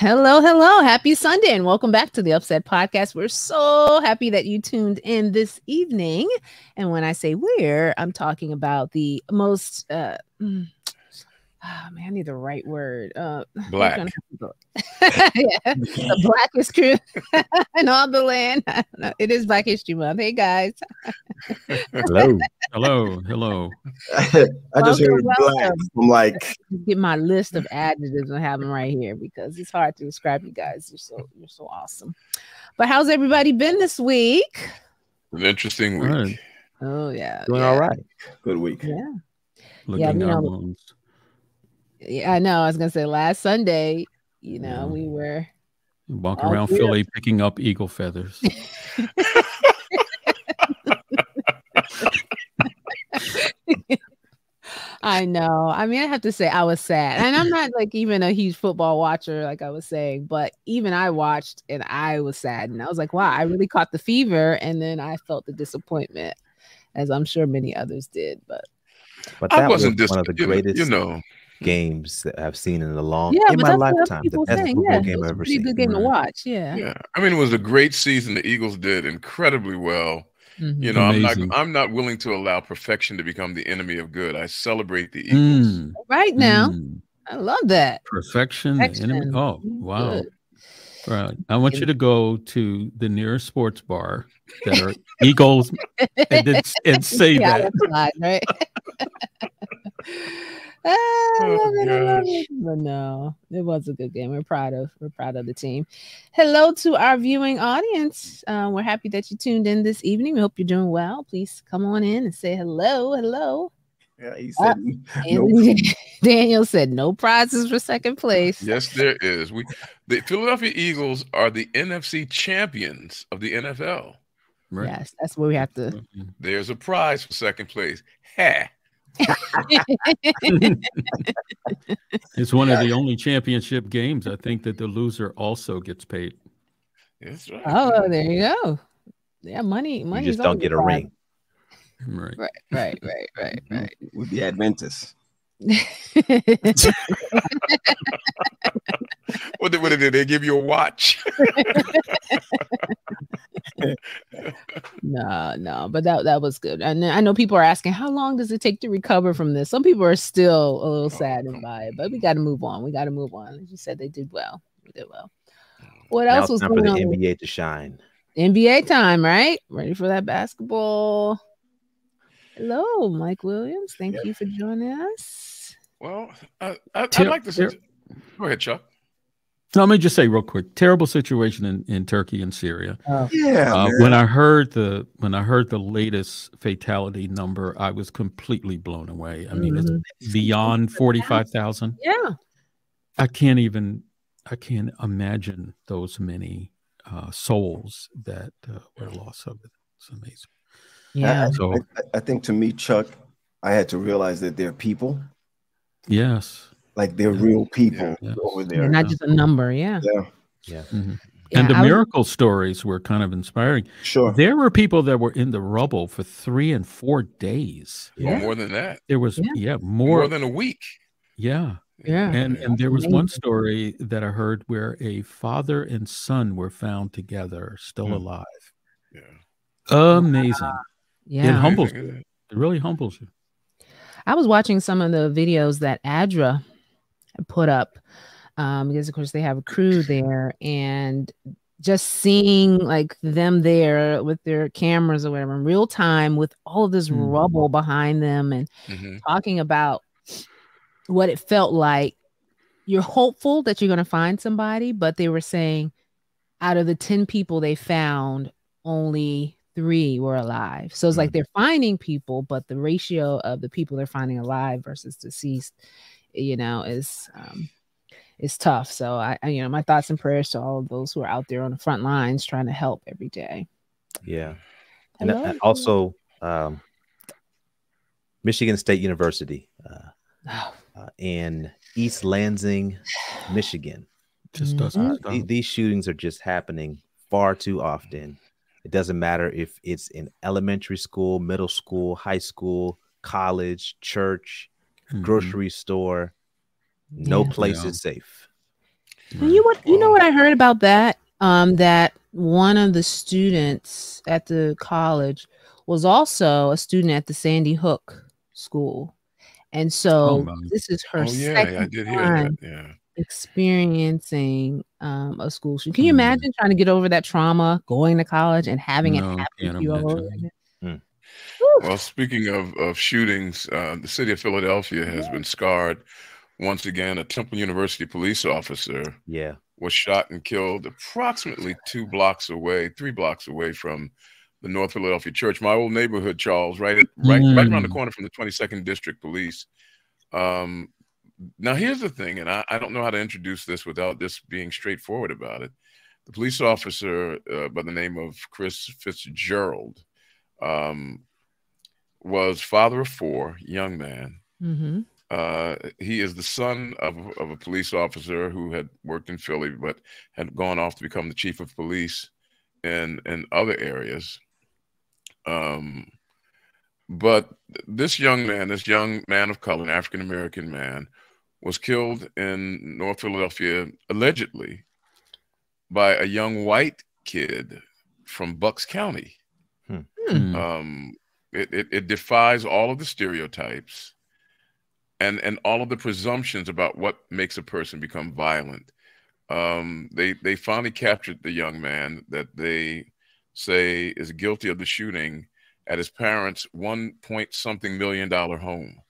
Hello, hello. Happy Sunday and welcome back to the Upset Podcast. We're so happy that you tuned in this evening. And when I say we're, I'm talking about the most uh mm, oh man, I need the right word. Uh Black. yeah, the blackest crew in all the land. It is Black History Month. Hey guys. Hello. Hello, hello. I just Welcome, heard black. welcome. I'm like, Get my list of adjectives I have them right here because it's hard to describe you guys. You're so you're so awesome. But how's everybody been this week? An interesting week. Right. Oh yeah. doing yeah, all right. Good week. Yeah. Looking you our know- wounds. Yeah, I know. I was gonna say last Sunday, you know, Yeah. we were Walk Oh, around yeah. Philly picking up eagle feathers. I know. I mean, I have to say I was sad. And I'm not like even a huge football watcher, like I was saying, but even I watched and I was sad. And I was like, wow, I really caught the fever. And then I felt the disappointment, as I'm sure many others did. But But I that was wasn't one of the dis- you know- greatest You know, games that I've seen in a long yeah, in my that's what other lifetime. The people best saying. football Yeah, game I've a ever pretty seen. good game to watch. Yeah. yeah. I mean, it was a great season. The Eagles did incredibly well. Mhm. You know, I'm not. I'm not willing to allow perfection to become the enemy of good. I celebrate the Eagles. Mm, Right now, mm. I love that. Perfection. the enemy- Oh, wow. Good. Right. I want you to go to the nearest sports bar that are Eagles and, then, and say Yeah, that. that's right? I Oh, it, I love gosh. it. But no, it was a good game. We're proud of we're proud of the team. Hello to our viewing audience. Uh, we're happy that you tuned in this evening. We hope you're doing well. Please come on in and say hello. Hello. Yeah, he Uh, said And no. Daniel said no prizes for second place. Yes, there is. We, the Philadelphia Eagles are the NFC champions of the NFL. Right. Yes, that's where we have to. Mhm. There's a prize for second place. Ha! It's one of the only championship games I think that the loser also gets paid. That's right. Oh, there you go. Yeah, money. money. You just don't get a ring. Right. Right, right, right, right, right. With the Adventists. What did, what did they give you a watch? no, no, but that that was good. And I know people are asking, how long does it take to recover from this? Some people are still a little oh, saddened by it, but we got to move on. We got to move on. As you said, they did well. We did well. Oh, what Now else was time for going the on? NBA to shine. NBA time, right? Ready for that basketball? Hello, Mike Williams. Thank you for joining us. Well, I, I, I'd like to. ter- Say, go ahead, Chuck. Now, let me just say real quick: terrible situation in, in Turkey and Syria. Yeah, Uh, when I heard the when I heard the latest fatality number, I was completely blown away. I mean, Mhm. it's beyond forty five thousand. Yeah. I can't even I can't imagine those many uh, souls that uh, were lost of it. It's amazing. Yeah. So I, I think to me, Chuck, I had to realize that they're people, yes, like they're Yeah. real people Yeah. over They're there. not just a number. Yeah. Yeah, Mhm. Yeah, and the I was- miracle stories were kind of inspiring. sure. There were people that were in the rubble for three and four days. Well, more than that. There was Yeah. yeah, More, more, than a week. yeah. Yeah. And and there was amazing. one story that I heard where a father and son were found together, still Hmm. alive. Yeah. Amazing. Yeah. It humbles you. it? It really humbles you. I was watching some of the videos that ADRA put up um, because, of course, they have a crew there, and just seeing like them there with their cameras or whatever in real time with all of this Mm. rubble behind them and Mhm. talking about what it felt like. You're hopeful that you're going to find somebody, but they were saying out of the 10 people they found, only three were alive. So it's like they're finding people, but the ratio of the people they're finding alive versus deceased, you know, is um is tough. So I, I you know, my thoughts and prayers to all of those who are out there on the front lines trying to help every day. Yeah. And Hello? uh, also, um, Michigan State University uh, Oh, uh, in East Lansing, Michigan. Just Mhm. doesn't Uh, stop. the- these shootings are just happening far too often. It doesn't matter if it's in elementary school, middle school, high school, college, church, Mhm. grocery store. No Yeah. place Yeah. is safe. And you what you know what I heard about that? Um, that one of the students at the college was also a student at the Sandy Hook school. And so Oh, this is her Oh yeah, second I did hear time that. Yeah. Experiencing um, a school shooting. Can you Mm. imagine trying to get over that trauma, going to college and having No, it happen to you all over again? Mm. Well, speaking of, of shootings, uh, the city of Philadelphia has been scarred. Once again, a Temple University police officer Yeah. was shot and killed approximately two blocks away, three blocks away from the North Philadelphia Church, my old neighborhood, Charles, right, at, right, right around the Mm. corner from the 22nd District Police. Um, now, here's the thing, and I, I don't know how to introduce this without just being straightforward about it. The police officer uh, by the name of Chris Fitzgerald um, was father of four, young man. Mhm. Uh, he is the son of, of a police officer who had worked in Philly, but had gone off to become the chief of police in in other areas. Um, but this young man, this young man of color, an African American man, was killed in North Philadelphia allegedly by a young white kid from Bucks County. Mm. Um, it, it, it defies all of the stereotypes and and all of the presumptions about what makes a person become violent. Um, they they finally captured the young man that they say is guilty of the shooting at his parents' one point something million dollar home.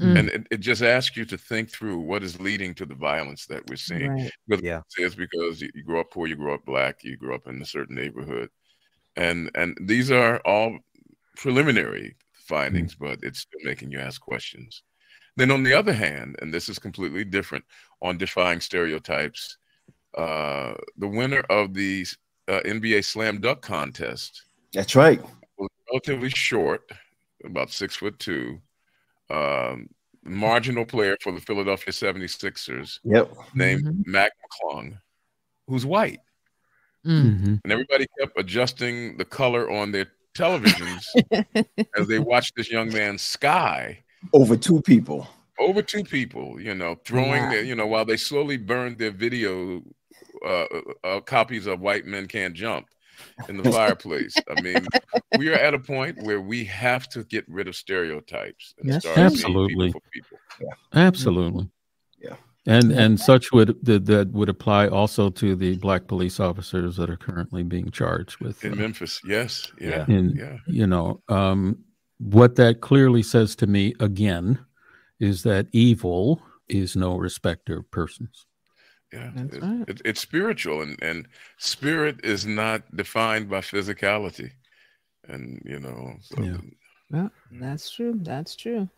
Mm. And it, it just asks you to think through what is leading to the violence that we're seeing. Right. Because Yeah. it's because you, you grow up poor, you grow up black, you grow up in a certain neighborhood, and and these are all preliminary findings, but it's still making you ask questions. Then on the other hand, and this is completely different on defying stereotypes, uh, the winner of the uh, NBA Slam Dunk contest That's right. relatively short, about six foot two, um, marginal player for the Philadelphia 76ers Yep. named Mhm. Mac McClung, who's white. Mm. Mhm. And everybody kept adjusting the color on their televisions as they watched this young man sky Over two people. over two people, you know, throwing Wow. their, you know, while they slowly burned their video uh, uh, copies of White Men Can't Jump in the fireplace. I mean, we are at a point where we have to get rid of stereotypes and Yes, start sir. seeing people Absolutely. for people. Absolutely. Yeah. And and such would that, that would apply also to the black police officers that are currently being charged with In uh, Memphis, yes, yeah, in yeah. you know um, what that clearly says to me again is that evil is no respecter of persons. Yeah, it- right. it- it's spiritual, and and spirit is not defined by physicality, and you know, so Yeah. Yeah, that's true. That's true.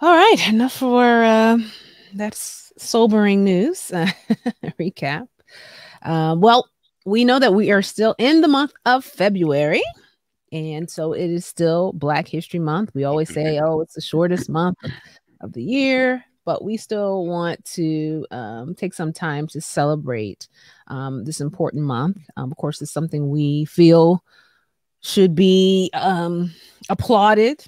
All right, enough for uh, that's sobering news recap. Uh, well, we know that we are still in the month of February, and so it is still Black History Month. We always say, "Oh, it's the shortest month of the year," but we still want to um, take some time to celebrate um, this important month. Um, of course, it's something we feel should be um, applauded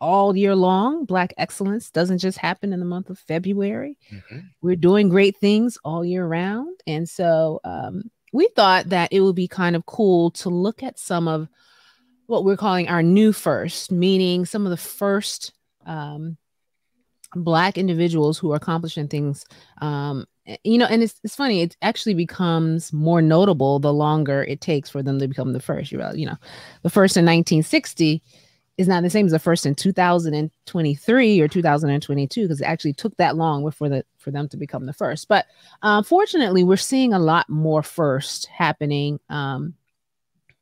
all year long. Black excellence doesn't just happen in the month of February. Mhm. We're doing great things all year round. And so um, we thought that it would be kind of cool to look at some of what we're calling our new first, meaning some of the first um, Black individuals who are accomplishing things. Um, eh, you know, and it's, it's funny, it actually becomes more notable the longer it takes for them to become the first. You realize, you know, the first in 1960 is not the same as the first in 2023 or 2022 because it actually took that long for the for them to become the first. But um, fortunately, we're seeing a lot more first happening um,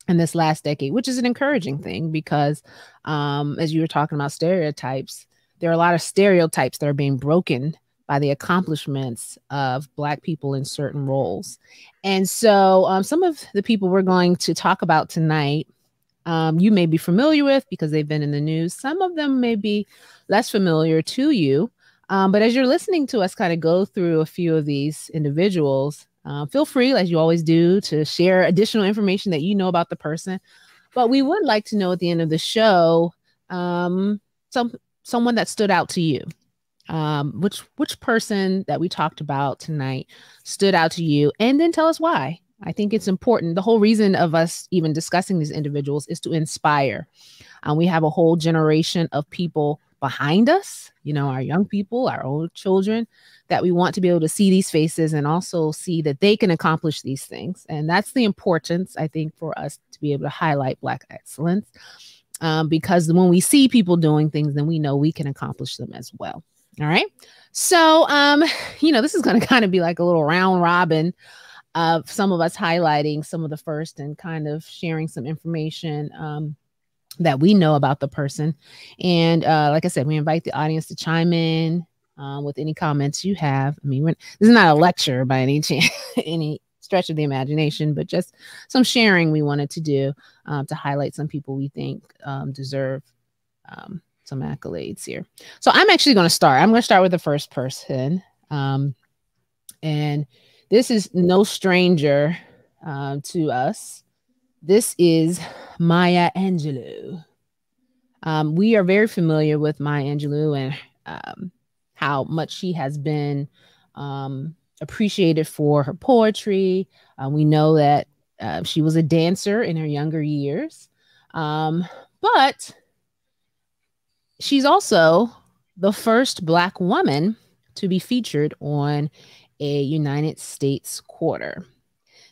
in this last decade, which is an encouraging thing because, um, as you were talking about stereotypes, there are a lot of stereotypes that are being broken by the accomplishments of Black people in certain roles. And so, um, some of the people we're going to talk about tonight um, you may be familiar with because they've been in the news. Some of them may be less familiar to you. Um, but as you're listening to us kind of go through a few of these individuals, uh, feel free, as you always do, to share additional information that you know about the person. But we would like to know at the end of the show um, some someone that stood out to you. um, which which person that we talked about tonight stood out to you, and then tell us why. I think it's important. The whole reason of us even discussing these individuals is to inspire. Um, we have a whole generation of people behind us, you know, our young people, our old children, that we want to be able to see these faces and also see that they can accomplish these things. And that's the importance, I think, for us to be able to highlight Black excellence. Um, because when we see people doing things, then we know we can accomplish them as well. All right. So, um, you know, this is going to kind of be like a little round robin of some of us highlighting some of the first and kind of sharing some information um, that we know about the person. And uh, like I said, we invite the audience to chime in um, with any comments you have. I mean, this is not a lecture by any chance, any stretch of the imagination, but just some sharing we wanted to do um, to highlight some people we think um, deserve um, some accolades here. So I'm actually going to start. I'm going to start with the first person. Um, and this is no stranger um, to us. This is Maya Angelou. Um, we are very familiar with Maya Angelou and how much she has been um, appreciated for her poetry. Uh, we know that uh, she was a dancer in her younger years, um, but she's also the first Black woman to be featured on a United States quarter.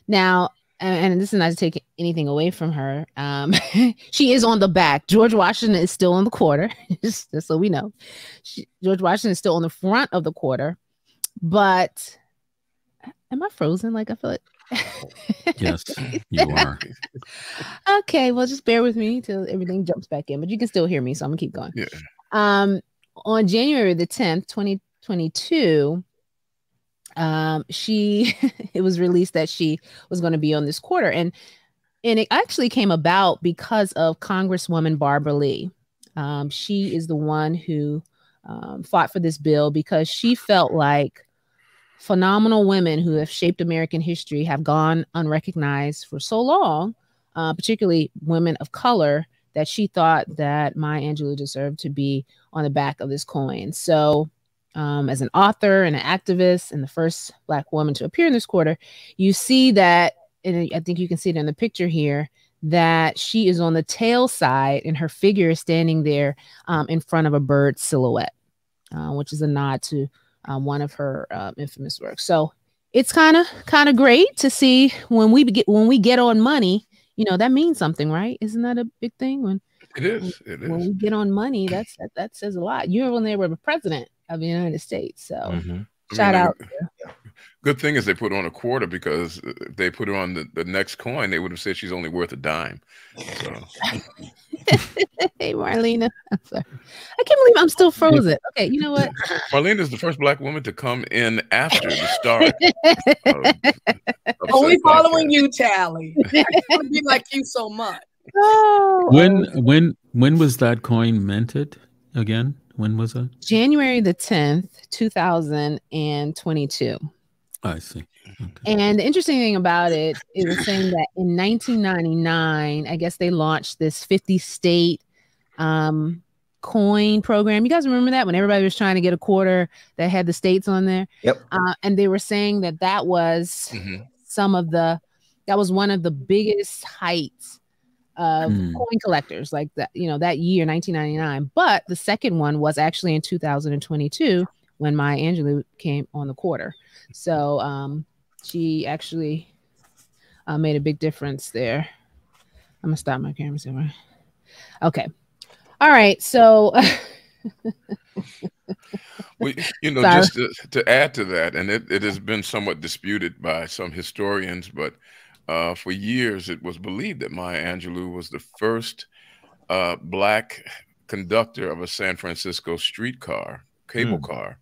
Now, and, this is not to take anything away from her. Um, she is on the back. George Washington is still on the quarter, just, just so we know. She, George Washington is still on the front of the quarter, but am I frozen? Like I feel like. yes, you are. okay, well, just bear with me until everything jumps back in, but you can still hear me, so I'm gonna keep going. Yeah. Um, on January the 10th, 2022, um, she it was released that she was going to be on this quarter, and and it actually came about because of Congresswoman Barbara Lee. Um, she is the one who um, fought for this bill because she felt like phenomenal women who have shaped American history have gone unrecognized for so long, uh, particularly women of color, that she thought that Maya Angelou deserved to be on the back of this coin. So um, as an author and an activist and the first Black woman to appear in this quarter, you see that, and I think you can see it in the picture here, that she is on the tail side and her figure is standing there um, in front of a bird silhouette, uh, which is a nod to um, one of her uh, infamous works. So it's kind of kind of great to see when we get when we get on money. You know that means something, right? Isn't that a big thing when it is? It is. When we get on money, that's that, that says a lot. You're when they were the president of the United States. So Mhm. shout I mean, out. Good thing is they put on a quarter because if they put her on the, the next coin, they would have said she's only worth a dime. So hey Marlena. I'm sorry. I can't believe I'm still frozen. Okay, you know what? Marlene is the first black woman to come in after the start. of- of we said following podcast. you, Tally. we be like you so much. Oh, When when when was that coin minted again? When was it? January the 10th, 2022. I see. Okay. And the interesting thing about it is it's saying that in 1999, I guess they launched this 50 state um, coin program. You guys remember that when everybody was trying to get a quarter that had the states on there? Yep. Uh, and they were saying that that was Mhm. some of the, that was one of the biggest heights of Hmm. coin collectors like that, you know, that year, 1999. But the second one was actually in 2022 when Maya Angelou came on the quarter. So um, she actually uh, made a big difference there. I'm gonna stop my camera somewhere. Okay. All right. So Well, you know, Sorry. just to, to add to that, and it, it has been somewhat disputed by some historians, but uh, for years it was believed that Maya Angelou was the first uh, black conductor of a San Francisco streetcar, cable Hmm. car.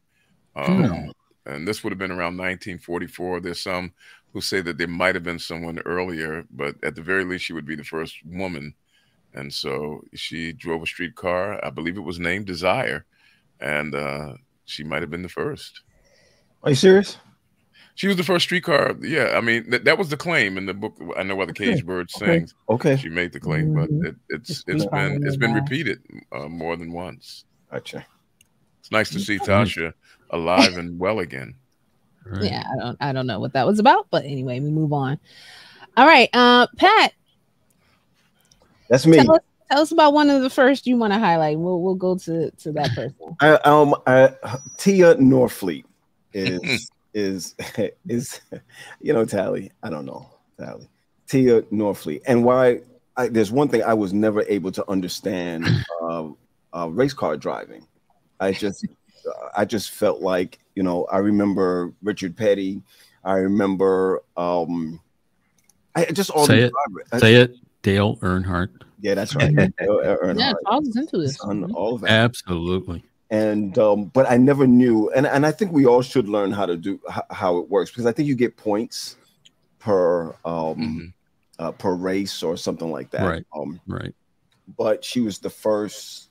Um, Hmm. And this would have been around 1944. There's some who say that there might have been someone earlier, but at the very least, she would be the first woman. And so she drove a streetcar. I believe it was named Desire and uh, she might have been the first. Are you serious? She was the first streetcar. Yeah, I mean that, that was the claim in the book. I know why the cage bird sings. Okay. She made the claim, but Mhm. it, it's It's been it's been repeated uh, more than once. Gotcha. It's nice to see Tasha alive and well again. Right. Yeah, I don't I don't know what that was about, but anyway, we move on. All right, uh, Pat, That's me. tell us, tell us about one of the first you want to highlight. We'll we'll go to to that person. I, um, I, Tia Norfleet is is is you know Tally. I don't know Tally. Tia Norfleet, and why? I, there's one thing I was never able to understand uh, uh, race car driving. I just I just felt like you know I remember Richard Petty. I remember um, I just all Say it. drivers- Say it, Dale Earnhardt. Yeah, that's right. Uh, Earnhardt, Yeah, Charles is into this. son, all of that. Absolutely. and um, but I never knew, and and I think we all should learn how to do how, how it works because I think you get points per um Mhm. uh, per race or something like that. Right. Um, Right. but she was the first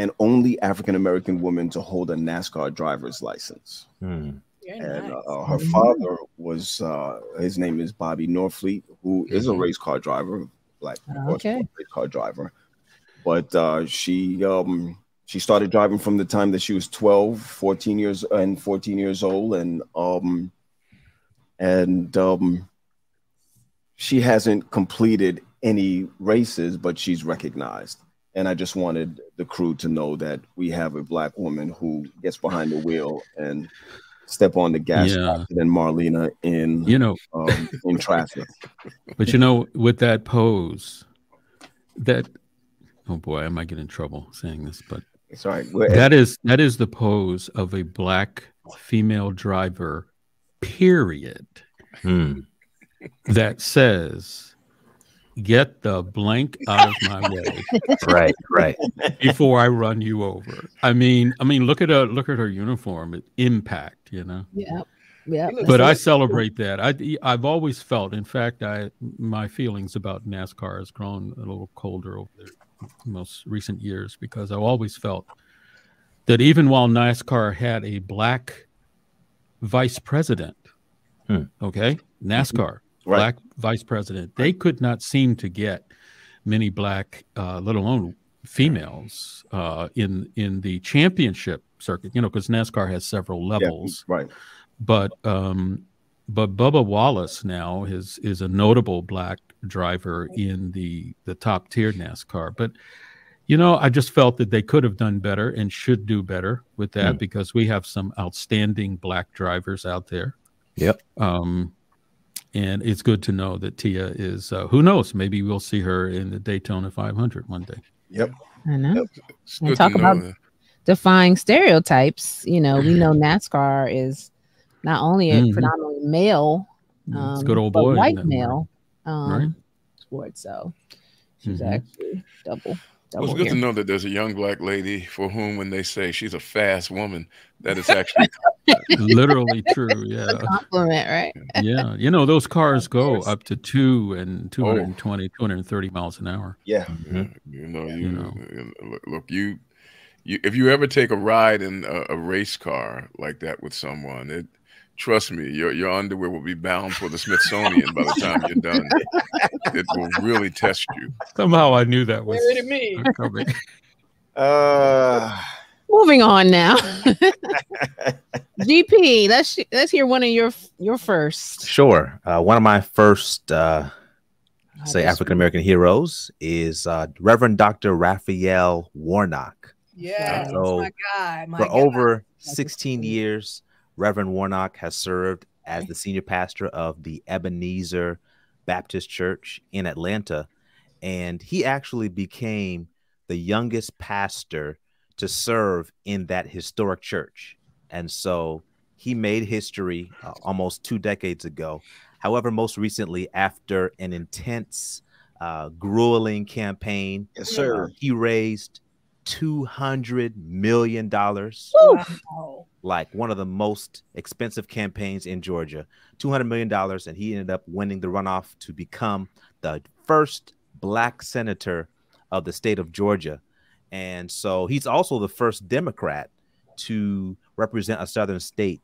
and only African American woman to hold a NASCAR driver's license. Very and nice. uh, her father was uh, his name is Bobby Norfleet, who is a Mhm. race car driver, like of course, Okay. race car driver. But uh, she um, she started driving from the time that she was 12, 14 years and 14 years old, and um, and um, she hasn't completed any races, but she's recognized. And I just wanted the crew to know that we have a black woman who gets behind the wheel and step on the gas Yeah. than Marlena in You know, um, in traffic. but you know, with that pose, that oh boy, I might get in trouble saying this, but It's all right. That is that is the pose of a black female driver, period. Hmm. That says, "Get the blank out of my way Right. Right. before I run you over." I mean, I mean, look at her look at her uniform, it, impact, you know. Yeah, yeah. but I celebrate that. I I've always felt, in fact, I my feelings about NASCAR has grown a little colder over the most recent years because I've always felt that even while NASCAR had a black vice president, Hmm. okay, NASCAR Right. black vice president, they could not seem to get many black, uh, let alone females, uh, in in the championship circuit. You know, because NASCAR has several yeah, levels right. but um but Bubba Wallace now is is a notable black driver in the the top tier NASCAR. But you know, I just felt that they could have done better and should do better with that Hmm. because we have some outstanding black drivers out there. Yep. Um, and it's good to know that Tia is. Uh, who knows? Maybe we'll see her in the Daytona 500 one day. Yep. I know. It's And talk know about- that. Defying stereotypes. You know, we know NASCAR is not only a Mhm. predominantly male, it's um, good old but boy, white isn't it, Mark? male um, Right. sport. So she's Mhm. actually double. Well, double it's good here. to know that there's a young black lady for whom, when they say she's a fast woman, that is actually Literally true. Yeah. a compliment, right? yeah you know those cars go up to two and 220 230 miles an hour Yeah. Mhm. you know you, You know. look, look you you if you ever take a ride in a, a race car like that with someone it trust me your your underwear will be bound for the smithsonian by the time you're done it will really test you somehow i knew that was Married to me. coming. Uh, Moving on now. GP, let's let's hear one of your your first. Sure. Uh, one of my first, uh, say, Oh, African American heroes is uh, Reverend Dr. Raphael Warnock. Yes, So, my God. My For God. over 16 years, Reverend Warnock has served as the senior pastor of the Ebenezer Baptist Church in Atlanta. And he actually became the youngest pastor to serve in that historic church. And so he made history uh, almost two decades ago. However, most recently, after an intense, uh, grueling campaign, yes, uh, sir. he raised $200 million Wow. Like one of the most expensive campaigns in Georgia, $200 million. And he ended up winning the runoff to become the first black senator of the state of Georgia. And so he's also the first Democrat to represent a southern state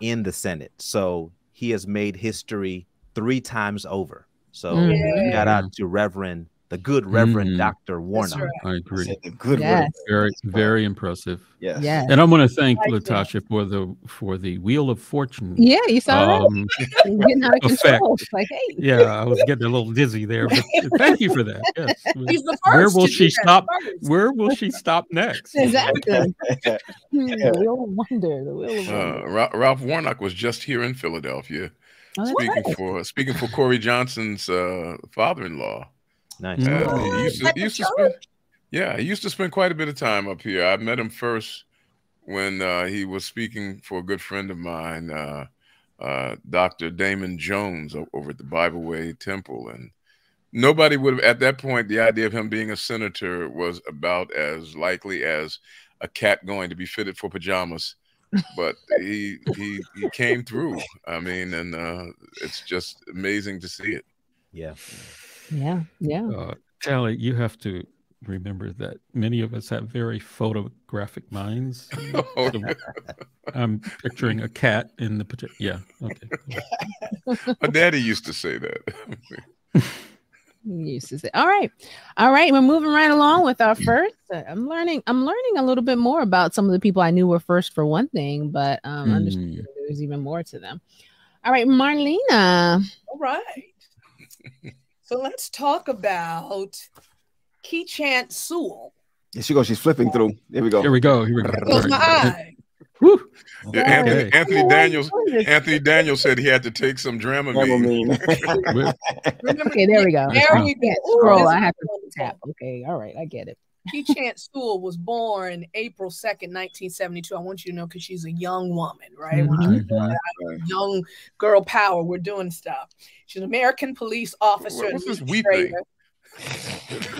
in the Senate. So he has made history three times over. So Mhm. shout out to Reverend the good Reverend Mhm. Dr. Warnock. right. I agree. Said the good Yes. word. Very, very impressive. Yes. Yes. And I want to thank Like that. Latasha for the for the Wheel of Fortune. Yeah, you saw Um, that? Getting out of effect. control. Like, hey. yeah, I was getting a little dizzy there, but thank you for that. Yes. He's the Where will she stop? Where will she stop next? Exactly. Hmm, the wheel of wonder. The wheel of wonder. Uh, Ralph Warnock was just here in Philadelphia Oh, speaking right. for speaking for Corey Johnson's uh, father-in-law. Nice. Uh, he used to, he used to spend, yeah, he used to spend quite a bit of time up here. I met him first when uh, he was speaking for a good friend of mine, uh, uh, Dr. Damon Jones, over at the Bible Way Temple, and nobody would have at that point. The idea of him being a senator was about as likely as a cat going to be fitted for pajamas. But he he he came through. I mean, and uh, it's just amazing to see it. Yeah. Yeah, yeah. Uh, Tally, you have to remember that many of us have very photographic minds. Oh, So I'm picturing a cat in the paj- yeah. Okay. My daddy used to say that. He used to say, "All right, all right, we're moving right along with our first. Uh, I'm learning. I'm learning a little bit more about some of the people I knew were first for one thing, but um, understand there's even more to them. All right, Marlena. All right. so let's talk about Keechant Sewell. Here she goes. She's flipping through. There we go. Here we go. Here we go. Close my eye. Woo. Yeah, Anthony, Okay. Anthony oh, Daniels. Anthony Daniels said he had to take some Dramamine. Dramamine. Okay, there we go. there we go. Can't Ooh, scroll. I have to tap. Okay, all right, I get it. Keechant Sewell was born April 2nd, 1972. I want you to know because she's a young woman, right? We're Mhm. Mhm. young girl power. We're doing stuff. She's an American police officer. What- and what's this we administrator.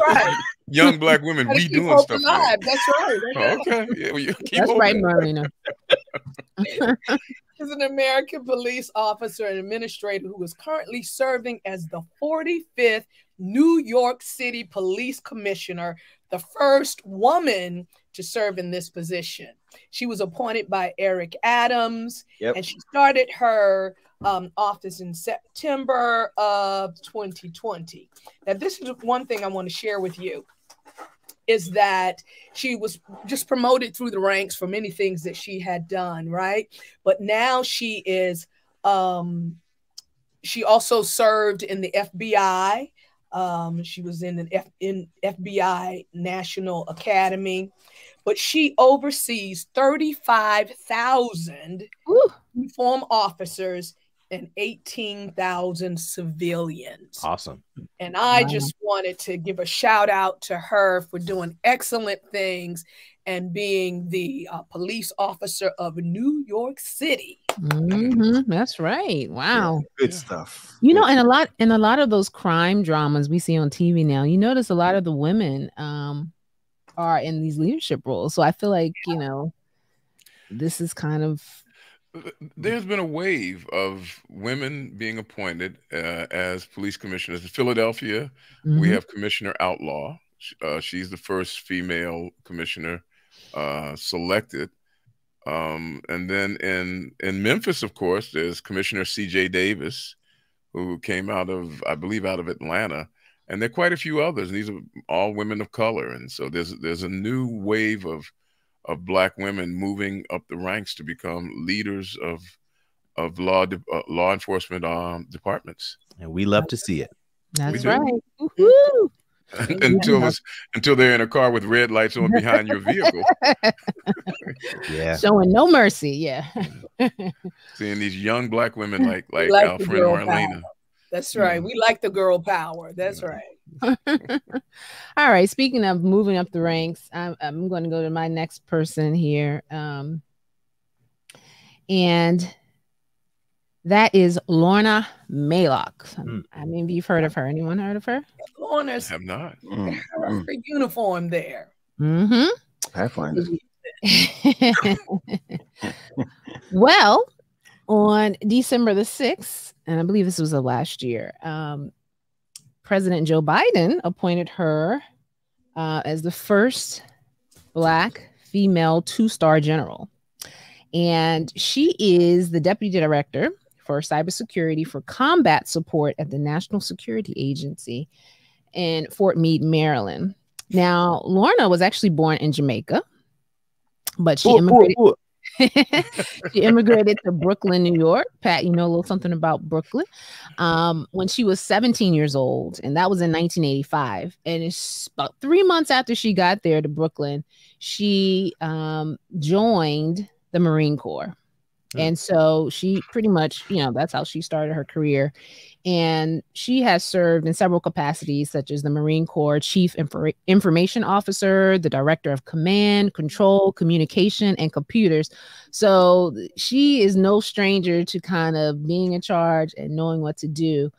Right. Young black women, we keep doing stuff. alive. That's right. Oh, okay, yeah, well, you keep That's right, open. Marlena. is an American police officer and administrator who is currently serving as the 45th New York City Police Commissioner, the first woman to serve in this position. She was appointed by Eric Adams, Yep. and she started her um, office in September of 2020. Now, this is one thing I want to share with you is that she was just promoted through the ranks for many things that she had done, right? But now she is um she also served in the FBI. Um, she was in an F, in FBI National Academy, but she oversees 35,000 Woo. uniform officers and 18,000 civilians. Awesome. And I Wow. just wanted to give a shout out to her for doing excellent things and being the uh, police officer of New York City. Mhm, That's right. Wow. Good stuff. You know, Good and a lot in a lot of those crime dramas we see on TV now, you notice a lot of the women um are in these leadership roles. So I feel like, you know, this is kind of There's been a wave of women being appointed uh, as police commissioners. In Philadelphia, we Mhm. have Commissioner Outlaw. Uh, she's the first female commissioner uh, selected. Um, and then in in Memphis, of course, there's Commissioner C.J. Davis, who came out of, I believe, out of Atlanta. And there are quite a few others. And these are all women of color. And so there's there's a new wave of of black women moving up the ranks to become leaders of of law de- uh, law enforcement um, departments. And we love to see it. that's right. Until it's, until they're in a car with red lights on behind your vehicle, Yeah. Showing no mercy. Yeah. seeing these young black women like like, like our the friend girl Marlena. That's right. We like the girl power. That's Yeah. right. All right. Speaking of moving up the ranks, I'm, I'm going to go to my next person here. Um, and that is Lorna Mahlock. Hmm. I mean, you've heard of her. Anyone heard of her? Lorna's Have not. Mm, her, mm. her uniform there. Mm-hmm. Pathfinder. well, on December the 6th, and I believe this was the last year, um, President Joe Biden appointed her uh, as the first Black female two star general. And she is the deputy director for cybersecurity for combat support at the National Security Agency. in Fort Meade, Maryland. Now, Lorna was actually born in Jamaica, but she Ooh, ooh, immigrated. ooh. She immigrated to Brooklyn, New York. Pat, you know a little something about Brooklyn. Um, when she was 17 years old, and that was in 1985. And it's about three months after she got there to Brooklyn, she um, joined the Marine Corps. And so she pretty much, you know, that's how she started her career. And she has served in several capacities, such as the Marine Corps Chief Infor- Information Officer, the Director of Command, Control, Communication, and Computers. So she is no stranger to kind of being in charge and knowing what to do.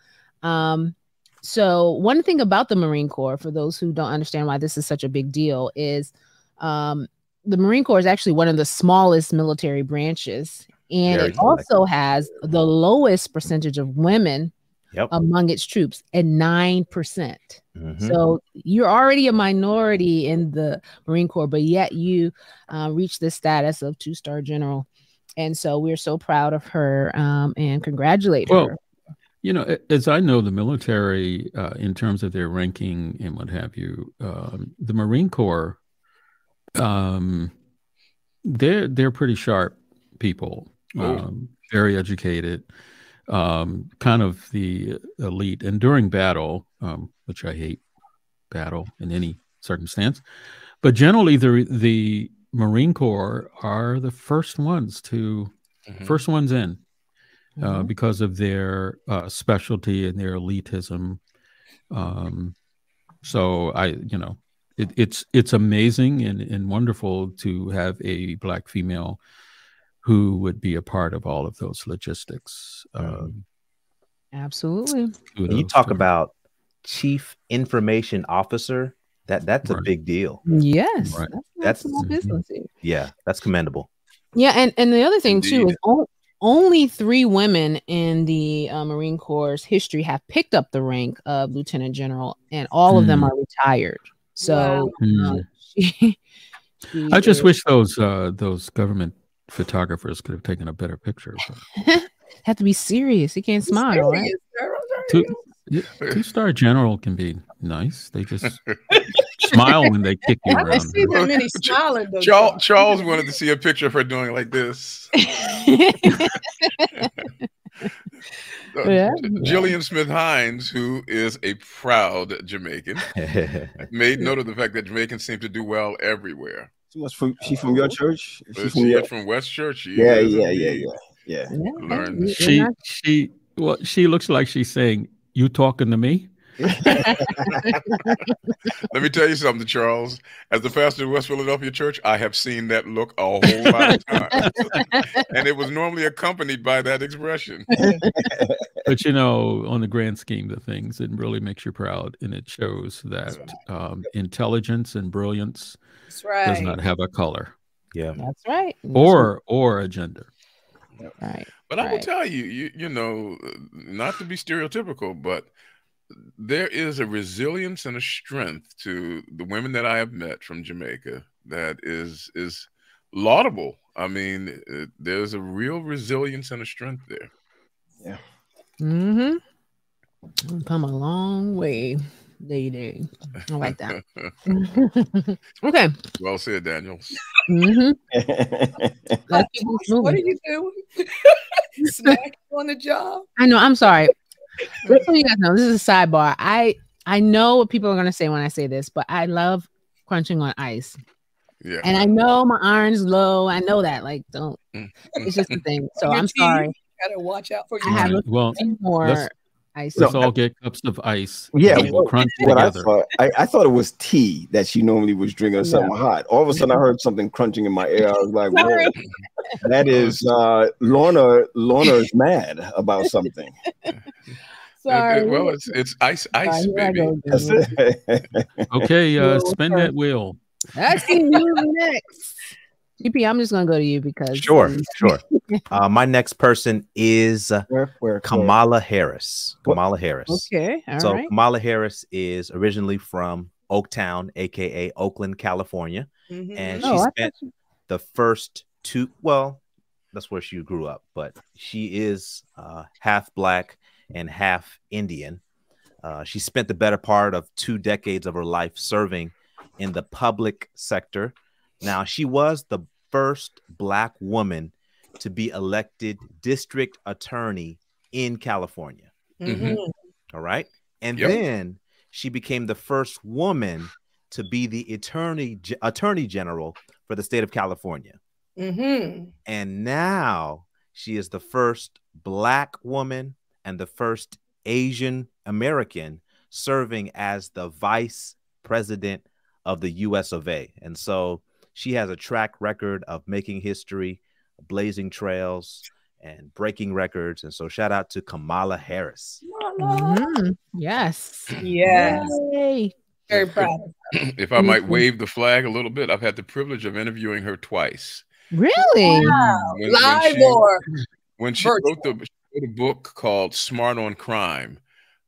Um, so, one thing about the Marine Corps, for those who don't understand why this is such a big deal, is um, the Marine Corps is actually one of the smallest military branches. And Very it also has the lowest percentage of women Yep. among its troops at 9%. Mhm. So you're already a minority in the Marine Corps, but yet you uh, reach the status of two star general. And so we're so proud of her um, and congratulate Well, her. You know, as I know the military, uh, in terms of their ranking and what have you, um, the Marine Corps, um, they're they're pretty sharp people. Um, very educated, um, kind of the elite. And during battle, um, which I hate battle in any circumstance, but generally the the Marine Corps are the first ones to Mhm. first ones in uh, Mhm. because of their uh, specialty and their elitism. Um, so I, you know, it, it's it's amazing and, and wonderful to have a black female who would be a part of all of those logistics. Um, Absolutely. When you talk to about chief information officer, that that's a big deal. Yes. Right. That's, That's- small business. Yeah, that's commendable. Yeah, and and the other thing too is o- only three women in the uh, Marine Corps history have picked up the rank of lieutenant general, and all of them Hmm. are retired. So Hmm. uh, she, she I just is- wish those uh, those government photographers could have taken a better picture. have to be serious. You can't smile. Serious, girl, Two serious. two star general can be nice. They just smile when they kick you I around. see that many smiling. Charles, Charles wanted to see a picture of her doing like this. Uh, Yeah. Jillian Smith Hines, who is a proud Jamaican, made note of the fact that Jamaicans seem to do well everywhere. She was from. She from your church? She She from your, from West Church. She yeah, yeah, yeah, yeah, yeah. Yeah, Learn. She she well she looks like she's saying, "You talking to me?" Let me tell you something, Charles. As the pastor of West Philadelphia Church, I have seen that look a whole lot of times. and it was normally accompanied by that expression. But you know, on the grand scheme of things, it really makes you proud, and it shows that um, intelligence and brilliance That's right. does not have a color yeah. That's right. That's or or a gender. right. But I will tell you, you, you know, not to be stereotypical, but there is a resilience and a strength to the women that I have met from Jamaica that is is laudable. I mean, uh, there's a real resilience and a strength there. Yeah. Mm-hmm. We've come a long way, lady. I like that. okay. Well said, Daniels. Mm-hmm. Let's keep this What are you doing? Snack on the job. I know. I'm sorry. Just so you guys know, this is a sidebar. I I know what people are gonna say when I say this, but I love crunching on ice, Yeah. and I know my iron's low. I know that. Like, don't. Mm. It's just a thing. So Your I'm teeth. sorry. Gotta watch out for I your have a- Well, More Let's- ice. let's all get cups of ice. Yeah, and we will what- crunch What I thought, I, I thought it was tea that she normally was drinking or something hot. All of a sudden, I heard something crunching in my ear. I was like, Sorry. "Whoa, that is uh, Lorna. Lorna is mad about something." Sorry. it- well, it's it's ice, ice, Sorry, here I baby. That's again. Okay, uh, spin that wheel. Let's see who's next. GP, I'm just gonna go to you because Sure, sure. Uh, my next person is uh, where, where, Kamala Harris. What? Kamala Harris. Okay, all right. so Kamala Harris is originally from Oaktown, aka Oakland, California, Mhm. and Oh, she I spent thought you- the first two. Well, that's where she grew up, but she is uh, half black and half Indian. Uh, she spent the better part of two decades of her life serving in the public sector. Now, she was the first Black woman to be elected district attorney in California. Mhm. All right. And Yep. then she became the first woman to be the attorney attorney general for the state of California. Mhm. And now she is the first black woman and the first Asian American serving as the vice president of the US of A. And so she has a track record of making history, blazing trails, and breaking records. And so shout out to Kamala Harris. Mhm. Yes. Yes. Yay. Very proud. if I might Mhm. wave the flag a little bit, I've had the privilege of interviewing her twice. Really? Wow. When- when Live she- or when she Virtual. wrote the, she wrote a book called Smart on Crime.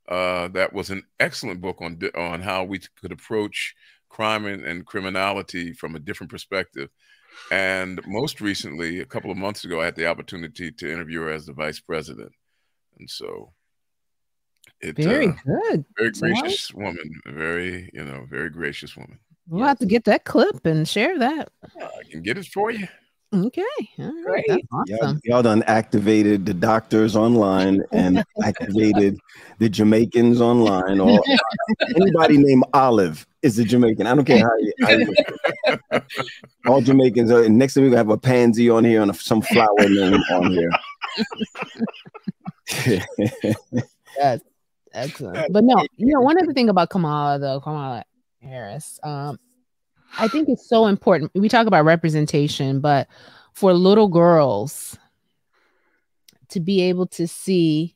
Uh, that was an excellent book on on how we could approach crime and, and criminality from a different perspective. And most recently, a couple of months ago, I had the opportunity to interview her as the vice president. And so, it Very uh, good. very gracious woman, very you know very gracious woman. We'll have to get that clip and share that. I can get it for you. Okay. All right. Great. That's Y'all, y'all done activated the doctors online and activated the Jamaicans online. Or anybody named Olive is a Jamaican. I don't care how you. How you all Jamaicans are. Next time we gonna have a pansy on here and some flower name on here. Yes. Excellent. But no, you know, one other thing about Kamala though, Kamala Harris, um, I think it's so important. We talk about representation, but for little girls to be able to see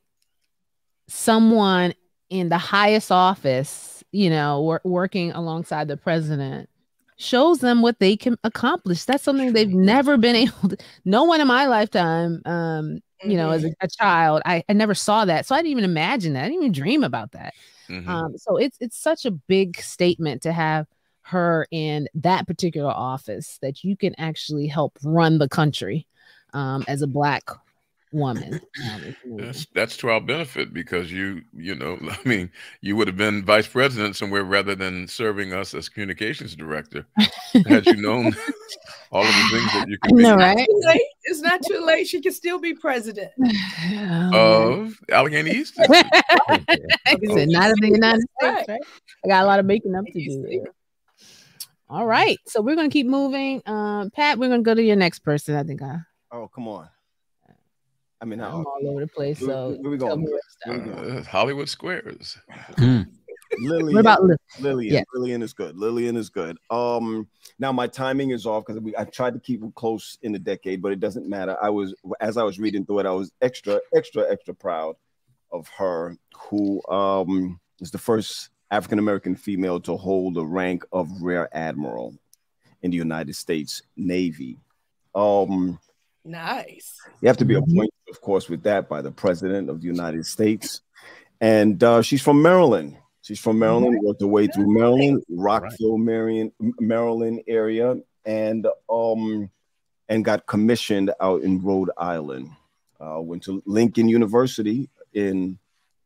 someone in the highest office, you know, wor- working alongside the president shows them what they can accomplish. That's something they've never been able to. No one in my lifetime, um, you know, as a, a child, I, I never saw that. So I didn't even imagine that. I didn't even dream about that. Mhm. Um, so it's it's such a big statement to have her in that particular office that you can actually help run the country um, as a black woman. Um. That's that's to our benefit because you you know I mean you would have been vice president somewhere rather than serving us as communications director had you known all of the things that you I could be know, right? Too late. It's not too late. She can still be president. Oh, of Allegheny East. man. Like not in the United States, right? I got a lot of making up to do. There. All right, so we're gonna keep moving. Um, Pat, we're gonna go to your next person. I think I, oh come on. I mean, I'm all over the place. Where- So where we tell going? me what's Where we going? Uh, Hollywood Squares. Hmm. Lillian. What about Liv? Lillian. Yeah. Lillian is good. Lillian is good. Um, now my timing is off because I tried to keep it close in the decade, but it doesn't matter. I was as I was reading through it, I was extra, extra, extra proud of her, who um is the first African American female to hold the rank of Rear Admiral in the United States Navy. Um, Nice. you have to be Mhm. appointed, of course, with that by the President of the United States. And uh, she's from Maryland. She's from Maryland, worked her way through Maryland, Rockville, Marion, Maryland area, and um, and got commissioned out in Rhode Island. Uh, went to Lincoln University in,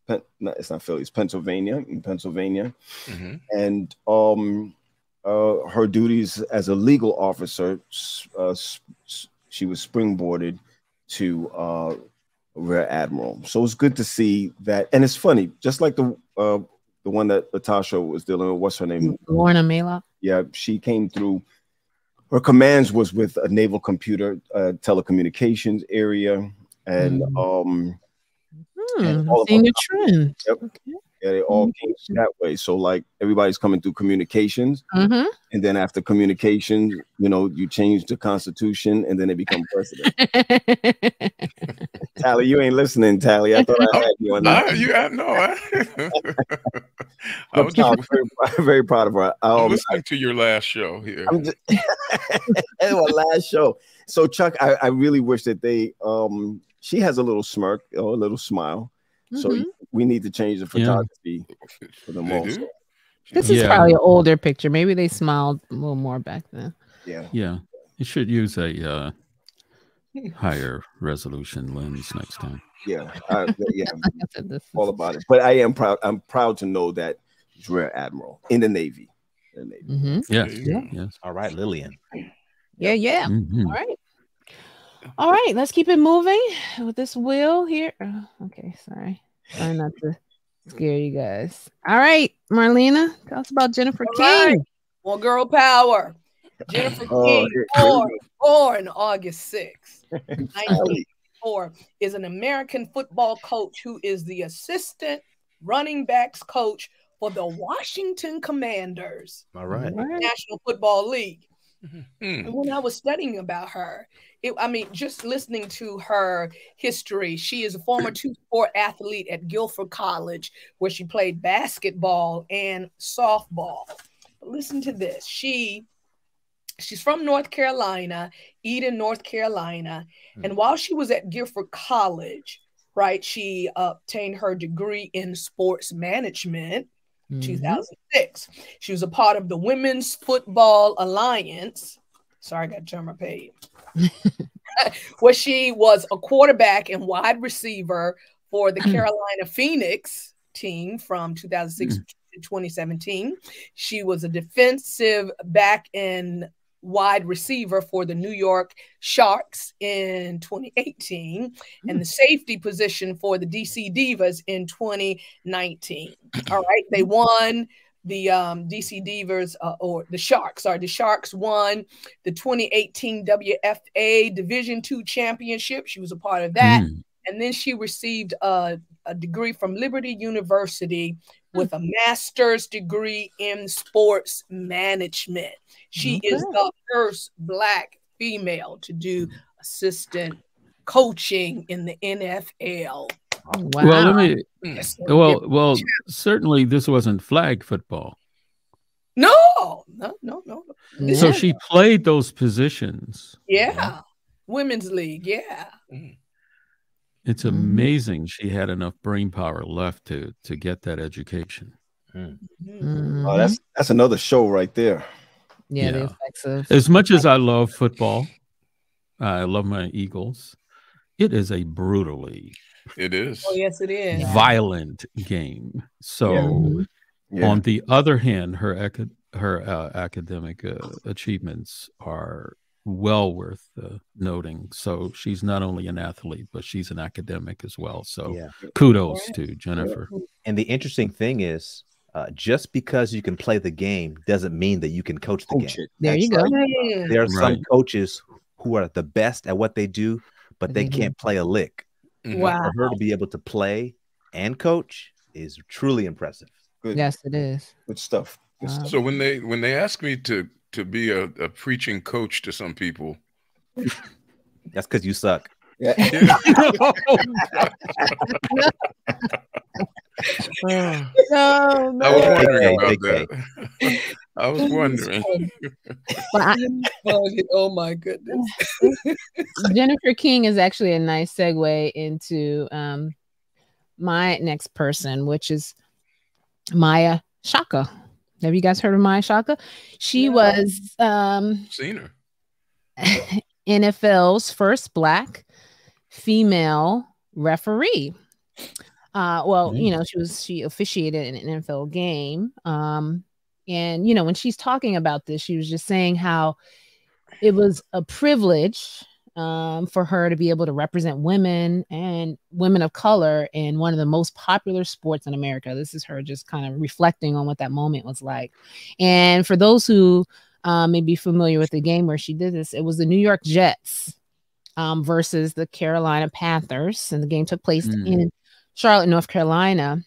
Pen- no, it's not Philly, it's Pennsylvania, in Pennsylvania Mhm. and um, uh, her duties as a legal officer, uh, s- s- she was springboarded to uh, rear admiral. So it's good to see that, and it's funny, just like the uh, the one that Latasha was dealing with. What's her name? Lorna Mahlock. Yeah, she came through. Her commands was with a naval computer uh, telecommunications area, and Mhm. um, Hmm, all seeing a trend. Yep. Okay. yeah, they all came that way. So like everybody's coming through communications, Mhm. and then after communications, you know, you change the constitution, and then they become president. Tally, you ain't listening, Tally. I thought I had you on that. Nah, you, I know. I, I I'm, was just proud- very, very proud of her. I'm listening to your last show here. I'm just, that was last show. So Chuck, I, I really wish that they um she has a little smirk or a little smile. So Mhm. we need to change the Yeah. photography for them They also. do? This is Yeah. probably an older picture. Maybe they smiled a little more back then. Yeah. Yeah, you should use a uh, higher resolution lens next time. Yeah, I, yeah, Like I said, this all about it. But I am proud. I'm proud to know that he's rear admiral in the Navy. In the Navy. Mhm. Yes. Yeah. Yes. All right, Lillian. Yeah, yeah. Mhm. All right. All right, let's keep it moving with this wheel here. Oh, okay, sorry. Trying not to scare you guys. All right, Marlena, tell us about Jennifer All King. right. More girl power. Jennifer Oh, King, here- born, born August 6th, 1984, is an American football coach who is the assistant running backs coach for the Washington Commanders, All right. All right. National Football League. Hmm. When I was studying about her, it, I mean, just listening to her history, she is a former two sport athlete at Guilford College, where she played basketball and softball. But listen to this. She she's from North Carolina, Eden, North Carolina. And while she was at Guilford College, right, she obtained her degree in sports management. Mhm. 2006. She was a part of the Women's Football Alliance. Sorry, I got my page. Where she was a quarterback and wide receiver for the Carolina Phoenix team from 2006 to 2017. She was a defensive back and wide receiver for the New York Sharks in 2018 and the safety position for the DC Divas in 2019. All right, they won the um, DC Divas uh, or the Sharks. Sorry, the Sharks won the 2018 WFA Division Two championship. She was a part of that, Mm. and then she received a, a degree from Liberty University Hmm. with a master's degree in sports management. She is the first black female to do assistant coaching in the NFL. Wow. Oh, well, let me. Hmm. Yes. Well, well, certainly this wasn't flag football. no, no, no, no. no. Mm-hmm. So Yeah. she played those positions. Yeah. Women's league. Yeah. Mm-hmm. It's Mhm. amazing she had enough brain power left to to get that education. Mhm. Mhm. Oh, that's that's another show right there. yeah, the yeah. effects of As much as I love football, I love my Eagles. It is a brutally It is. Oh, yes, it is. Violent game. So, Yeah. Mhm. Yeah. on the other hand, her acad- her uh, academic uh, achievements are well worth uh, noting. So she's not only an athlete, but she's an academic as well. So Yeah. kudos to Jennifer. And the interesting thing is, uh, just because you can play the game doesn't mean that you can coach the Coach game. it. There you That's go. right. Mm. There are some Right. coaches who are the best at what they do, but But they they do. can't play a lick. Mhm. Wow. For her to be able to play and coach is truly impressive. Good, Yes, it is. good stuff. Good Wow. stuff. So when they when they ask me to to be a, a preaching coach to some people, That's because you suck. Yeah. No, I was wondering Hey, about that. I was wondering. But I, oh my goodness. Jennifer King is actually a nice segue into um, my next person, which is Maia Chaka. Have you guys heard of Maia Chaka? She No. was um, Seen her. NFL's first black female referee. Uh, well, you know, she was she officiated an NFL game. Um, and you know, when she's talking about this, she was just saying how it was a privilege um, for her to be able to represent women and women of color in one of the most popular sports in America. This is her just kind of reflecting on what that moment was like. And for those who um, may be familiar with the game where she did this, it was the New York Jets um, versus the Carolina Panthers, and the game took place Mm. in Charlotte, North Carolina.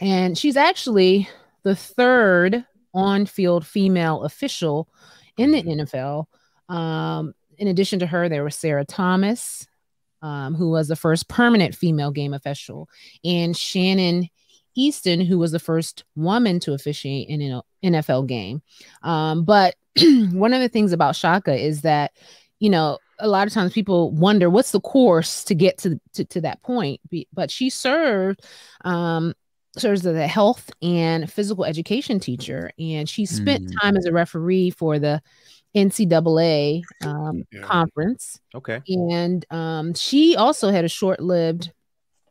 And she's actually the third on-field female official in the NFL. Um, in addition to her, there was Sarah Thomas, um, who was the first permanent female game official, and Shannon Eastin, who was the first woman to officiate in an NFL game. Um, but one of the things about Chaka is that, you know, a lot of times people wonder what's the course to get to to, to that point. But she served um, serves as a health and physical education teacher, and she spent Mm. time as a referee for the NCAA um, Yeah. conference, Okay. and um, she also had a short-lived.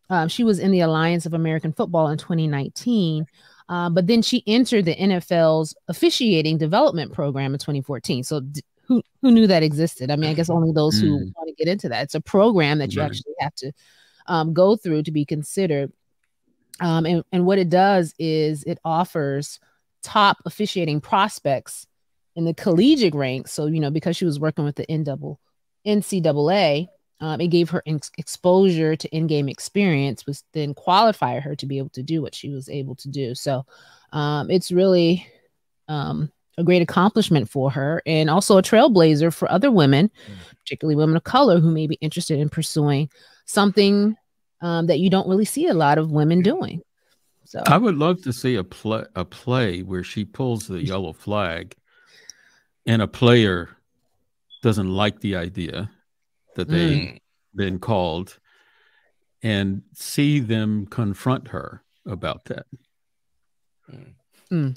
Um, she was in the Alliance of American Football in 2019, uh, but then she entered the NFL's officiating development program in 2014. So d- who who knew that existed? I mean, I guess only those who Mm. want to get into that. It's a program that you Right. actually have to um, go through to be considered. Um, and, and what it does is it offers top officiating prospects in the collegiate ranks. So, you know, because she was working with the NCAA, NCAA um, it gave her ex- exposure to in-game experience, which then qualified her to be able to do what she was able to do. So, um, it's really um, a great accomplishment for her, and also a trailblazer for other women, particularly women of color, who may be interested in pursuing something um, that you don't really see a lot of women doing. So, I would love to see a play a play where she pulls the yellow flag and a player doesn't like the idea that they Mm. been called and see them confront her about that. Mm.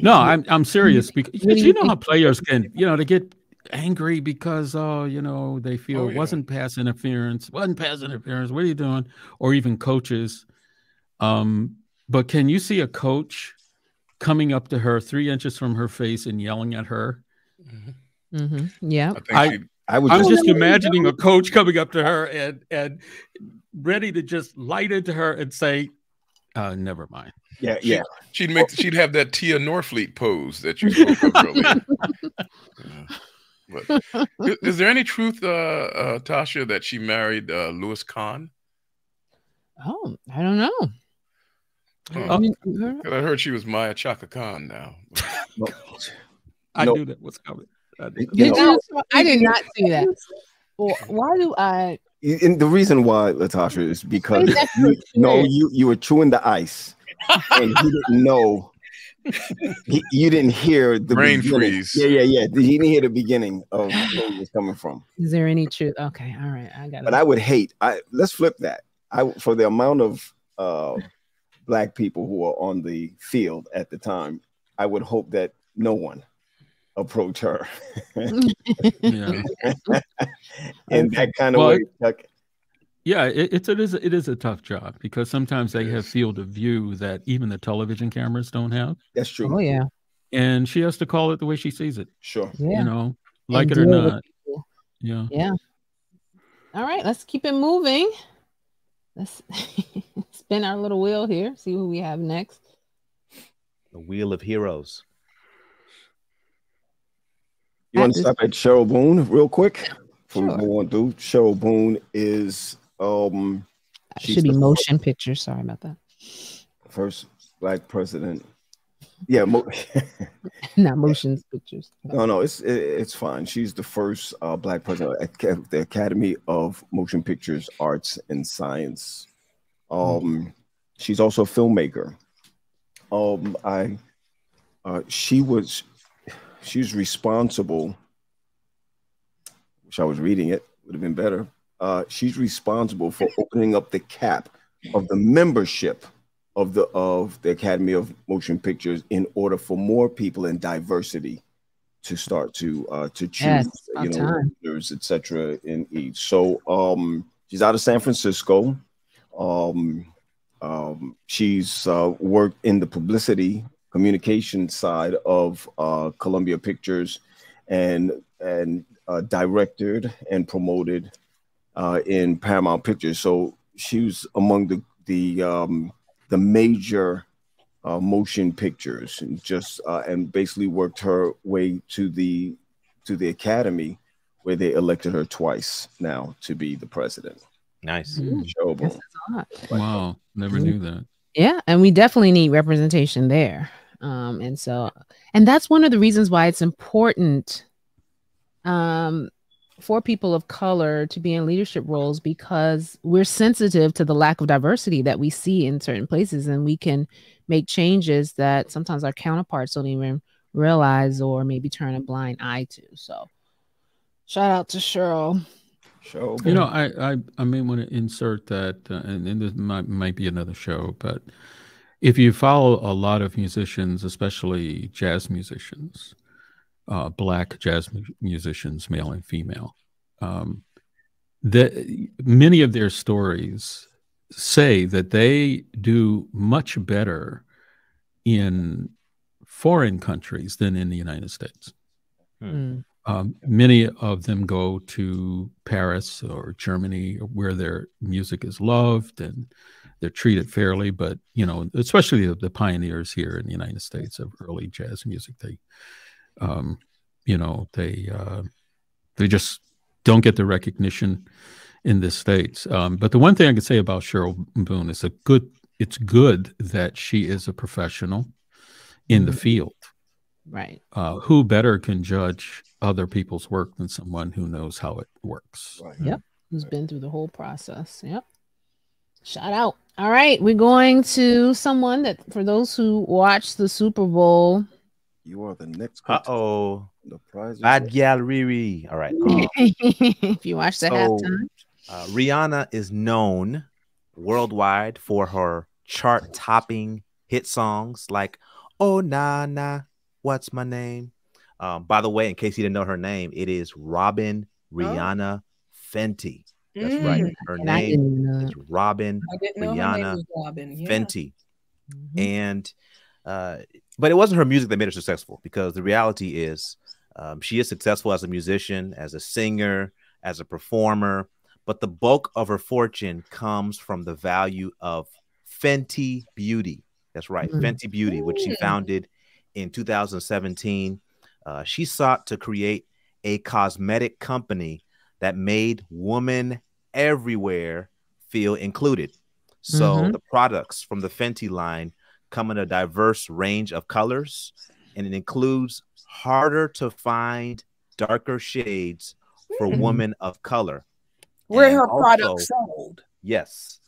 No, I'm I'm serious because you you know how players can, you know, they get angry because oh, you know, they feel Oh, it yeah. wasn't pass interference, wasn't pass interference. What are you doing? Or even coaches. Um, but can you see a coach coming up to her three inches from her face and yelling at her? Mhm. mhm, yeah, I think I- she, I would I'm just, just imagining a coach coming up to her and and ready to just light into her and say, uh, never mind. yeah, yeah. she'd make she'd have that Tia Norfleet pose that you spoke of earlier. Yeah. But is, is there any truth, uh, uh, Tasha, that she married uh, Louis Kahn? Oh, I don't know. Oh. I mean, I heard she was Maia Chaka Khan now. I No. knew that was coming. I knew that. You Did know. I did not see that. Well, why do I? and the reason why, Latasha, is because you, so no, you you were chewing the ice, and he didn't know. He, you didn't hear the Brain beginning. freeze. Yeah, yeah, yeah. He didn't hear the beginning of where he was coming from. Is there any truth? Okay, all right, I got But I would hate. I let's flip that. I for the amount of uh, black people who were on the field at the time, I would hope that no one approach her Yeah. in that kind of Well, way. Chuck. Yeah, it, it's it is it is a tough job because sometimes they have field of view that even the television cameras don't have, That's true. Oh yeah, and she has to call it the way she sees it. Sure. yeah. You know, like it or not. Yeah. Yeah. All right, let's keep it moving. Let's spin our little wheel here. See who we have next. The Wheel of Heroes. You want to stop at Cheryl Boone real quick? Before Sure. we go on through, Cheryl Boone is um Should be the- motion picture. Sorry about that. first black president. Yeah, mo- Not motions pictures. no, no, it's it, it's fine. She's the first uh, black president at the Academy of Motion Pictures Arts and Science. Um, she's also a filmmaker. Um, I, uh, she was, she's responsible. Wish I was reading it. Would have been better. Uh, she's responsible for opening up the cap of the membership of the of the Academy of Motion Pictures in order for more people in diversity to start to uh, to choose, Yes, you know, etc. In each. So um, she's out of San Francisco. Um, um, she's uh, worked in the publicity communication side of uh, Columbia Pictures, and and uh, directed and promoted uh, in Paramount Pictures. So she was among the the um, the major uh, motion pictures, and just uh, and basically worked her way to the to the Academy, where they elected her twice now to be the president. Nice. Mm, Cheryl Boone. that's a lot. Wow. Never knew that. Yeah, and we definitely need representation there. Um, and so, and that's one of the reasons why it's important um, for people of color to be in leadership roles because we're sensitive to the lack of diversity that we see in certain places, and we can make changes that sometimes our counterparts don't even realize or maybe turn a blind eye to. So, shout out to Cheryl. Cheryl You know, I I, I may want to insert that, uh, and, and this might, might be another show, but if you follow a lot of musicians, especially jazz musicians, uh, black jazz mu- musicians, male and female. Um, the, many of their stories say that they do much better in foreign countries than in the United States. Mm. Um, many of them go to Paris or Germany, where their music is loved and they're treated fairly. But you know, especially the, the pioneers here in the United States of early jazz music, they, um, you know, they uh, they just don't get the recognition in the states. Um, but the one thing I can say about Cheryl Boone is a good. It's good that she is a professional in the Mhm. field Right. uh, who better can judge other people's work than someone who knows how it works? Right. Yep. Who's been through the whole process. Yep. Shout out. All right. We're going to someone that, for those who watch the Super Bowl, You are the next. Uh oh. The prize. is Bad yours. gal Riri. All right. if you watch the So- halftime, Uh, Rihanna is known worldwide for her chart topping hit songs like Oh Na Na, What's My Name? Um, by the way, in case you didn't know her name, it is Robin Rihanna Fenty. That's Mm, right. Her and name didn't even know is. Robin I didn't know her Rihanna name Robin. Yeah. Fenty. Mhm. and uh but it wasn't her music that made her successful because the reality is um, she is successful as a musician as a singer as a performer but the bulk of her fortune comes from the value of fenty beauty that's right Mm. fenty beauty which she Mm. founded in 2017 uh, she sought to create a cosmetic company that made women everywhere feel included so Mhm. the products from the Fenty line come in a diverse range of colors, and it includes harder to find darker shades for Hmm. women of color. Where And her product also- sold. Yes.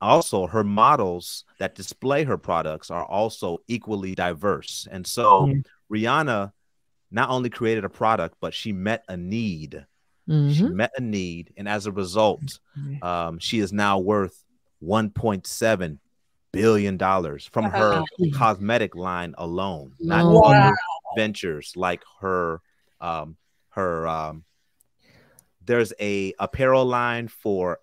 Also, her models that display her products are also equally diverse. And so Mhm. Rihanna not only created a product, but she met a need. She Mhm. met a need. And as a result, um, she is now worth 1.7 billion dollars from her cosmetic line alone, not Wow. other ventures like her um her um there's a apparel line for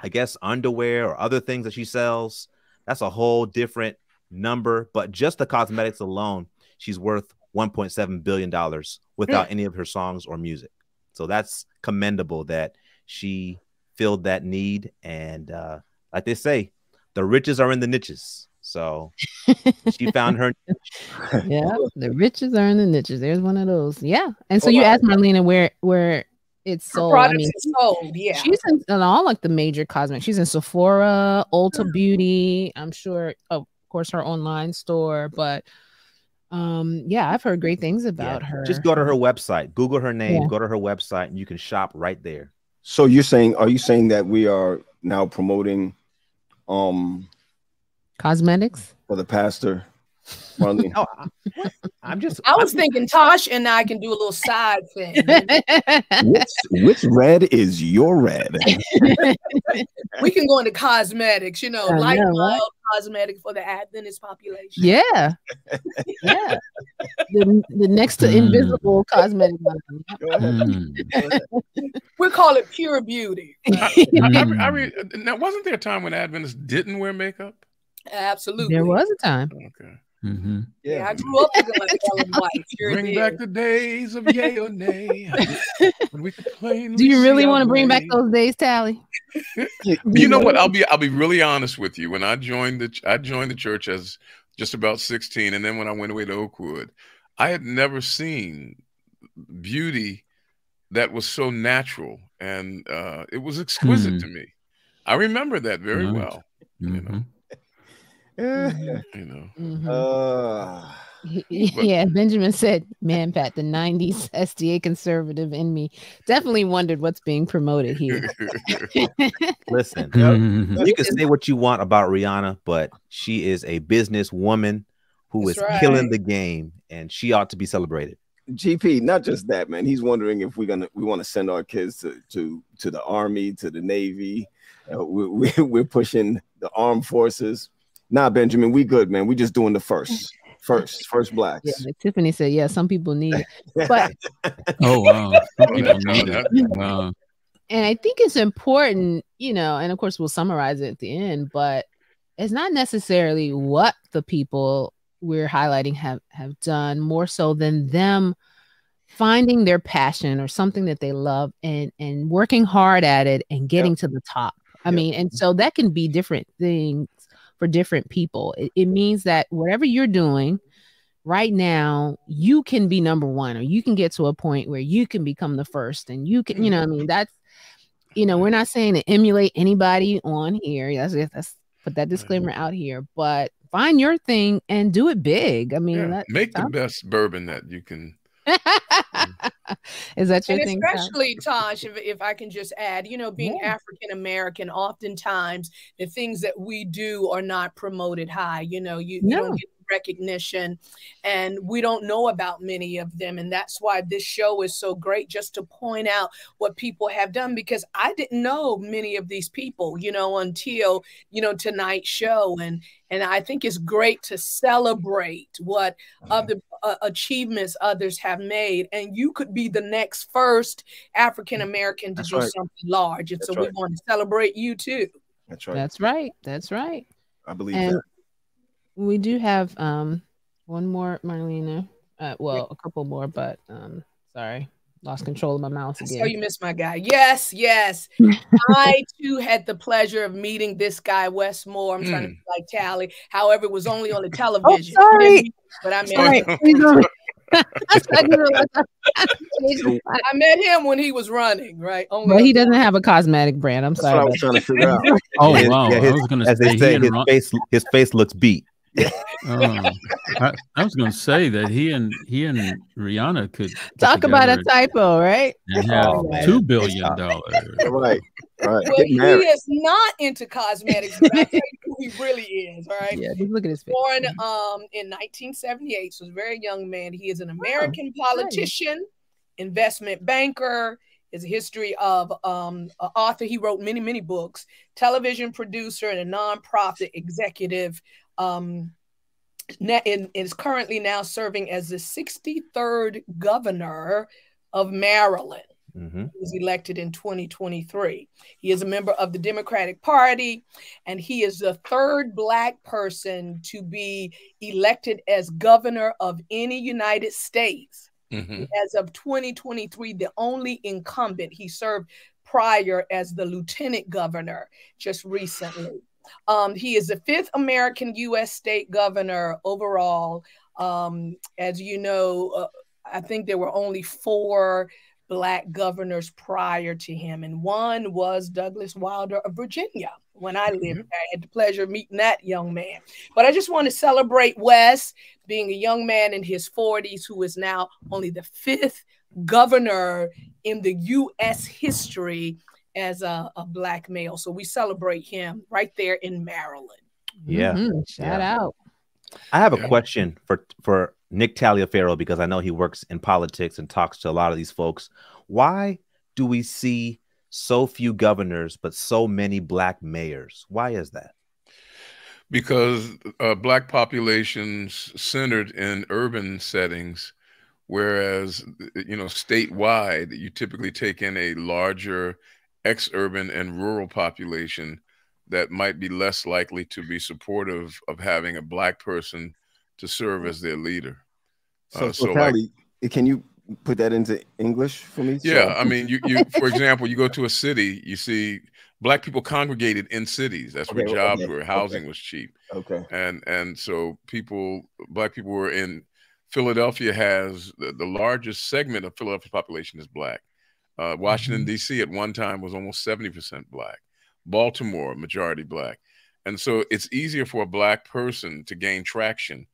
I guess underwear or other things that she sells. That's a whole different number, but just the cosmetics alone, she's worth 1.7 billion dollars without any of her songs or music. So that's commendable that she filled that need and uh like they say, the riches are in the niches. So she found her yeah, the riches are in the niches. There's one of those. Yeah. And so Oh, you wow. asked Marlena where where it's Her sold. I products mean, is sold. Yeah. she's in, in all like the major cosmetics. She's in Sephora, Ulta Beauty. I'm sure, of course, her online store. But um, yeah, I've heard great things about Yeah, her. Just go to her website, Google her name, Yeah. go to her website, and you can shop right there. So you're saying, are you saying that we are now promoting, um, cosmetics. for the pastor, Marlene? No, I, I'm just. I was I'm- thinking Tosh and I can do a little side thing. which which red is your red? we can go into cosmetics, you know, I light know, right? cosmetic for the Adventist population. yeah, yeah. The, the next to Mm. invisible cosmetic. Mm. We call it pure beauty. I, I, Mm. I, I re- now, wasn't there a time when Adventists didn't wear makeup? Absolutely. There was a time. Okay. Mhm. Yeah, I grew up looking like Ellen White. Sure Bring did. back the days of yay or nay. when we could plainly Do you really want to bring back those days, Tally? You know what? I'll be I'll be really honest with you. When I joined the I joined the church as just about 16, and then when I went away to Oakwood, I had never seen beauty that was so natural, and uh, it was exquisite Hmm. to me. I remember that very Right. well. You know, Mhm. you know. Mhm. Uh, yeah, Benjamin said, "Man, Pat, the '90s SDA conservative in me definitely wondered what's being promoted here." Listen, Mhm. you can say what you want about Rihanna, but she is a business woman who is That's killing right. the game, and she ought to be celebrated. GP, not just that, man. He's wondering if we're gonna we want to send our kids to to to the army, to the navy. Uh, we, we, we're pushing the armed forces. Nah, Benjamin, we good, man. We just doing the first. First, first blacks. Yeah, like Tiffany said, yeah, some people need it. But Oh wow, people need it. Wow. and I think it's important, you know, and of course we'll summarize it at the end, but it's not necessarily what the people we're highlighting have have done more so than them finding their passion or something that they love and and working hard at it and getting to the top. I Yep. mean, and so that can be different things for different people. It, it means that whatever you're doing right now, you can be number one, or you can get to a point where you can become the first, and you can, you know, I mean, that's, you know, we're not saying to emulate anybody on here. That's that's put that disclaimer mm-hmm. out here, but find your thing and do it big. I mean, Yeah, that, Make the best bourbon that you can. Mm. is that your and thing? Especially Taj, if, if I can just add, you know, being Yeah. African American, oftentimes the things that we do are not promoted high. You know, you, you don't get recognition, and we don't know about many of them, and that's why this show is so great, just to point out what people have done. Because I didn't know many of these people, you know, until you know tonight's show, and and I think it's great to celebrate what mm-hmm. other uh, achievements others have made and you could be the next first african american to That's do right. something large and That's so we want to celebrate you too That's right. That's right. That's right. I believe and that. we do have um one more marlena uh well a couple more but um sorry lost control of my mouse so again. you missed my guy. Yes yes. I too had the pleasure of meeting this guy wes moore. I'm trying to Mm. be like tally. However it was only on the television. Oh, sorry. but i met Sorry, him. I didn't realize I- i met him when he was running right? Only but he doesn't have a cosmetic brand. I'm That's what sorry. I was trying to figure out. Oh His- wow, yeah, his- I was going to As say they say, his Ron- face his face looks beat. Oh, I, I was going to say that he and he and Rihanna could talk about a typo right and have Oh, two billion dollars. All right. All right. well, he is not into cosmetics, but I tell who he really is. All right. yeah just look at his face born um in 1978 so he's a very young man he is an american politician investment banker his history of um a author he wrote many many books television producer and a nonprofit executive um and is currently now serving as the 63rd governor of maryland Mhm. He was elected in 2023. He is a member of the Democratic Party, and he is the third Black person to be elected as governor of any United States. Mhm. As of 2023, the only incumbent. He served prior as the lieutenant governor just recently. Um, he is the fifth American U.S. state governor overall. Um, as you know, uh, I think there were only four black governors prior to him, and one was Douglas Wilder of Virginia. When I lived there, I had the pleasure of meeting that young man. But I just want to celebrate Wes being a young man in his 40s who is now only the fifth governor in the U.S. history as a, a black male. So we celebrate him right there in Maryland. Yeah. Mhm. shout Yeah. out I have a question for for Nick Taliaferro because I know he works in politics and talks to a lot of these folks. Why do we see so few governors but so many black mayors? Why is that? because uh, black populations centered in urban settings whereas you know statewide you typically take in a larger ex-urban and rural population that might be less likely to be supportive of having a black person to serve as their leader So, Uh, so, so, like- Tally, can you put that into English for me? So- Yeah, I mean, you, you for example, you go to a city, you see black people congregated in cities. That's where jobs okay, were, housing was cheap, okay. and and so people, black people were in. Philadelphia has the, the largest segment of Philadelphia's population is black. Uh, Washington D.C. at one time was almost seventy percent black. Baltimore majority black, and so it's easier for a black person to gain traction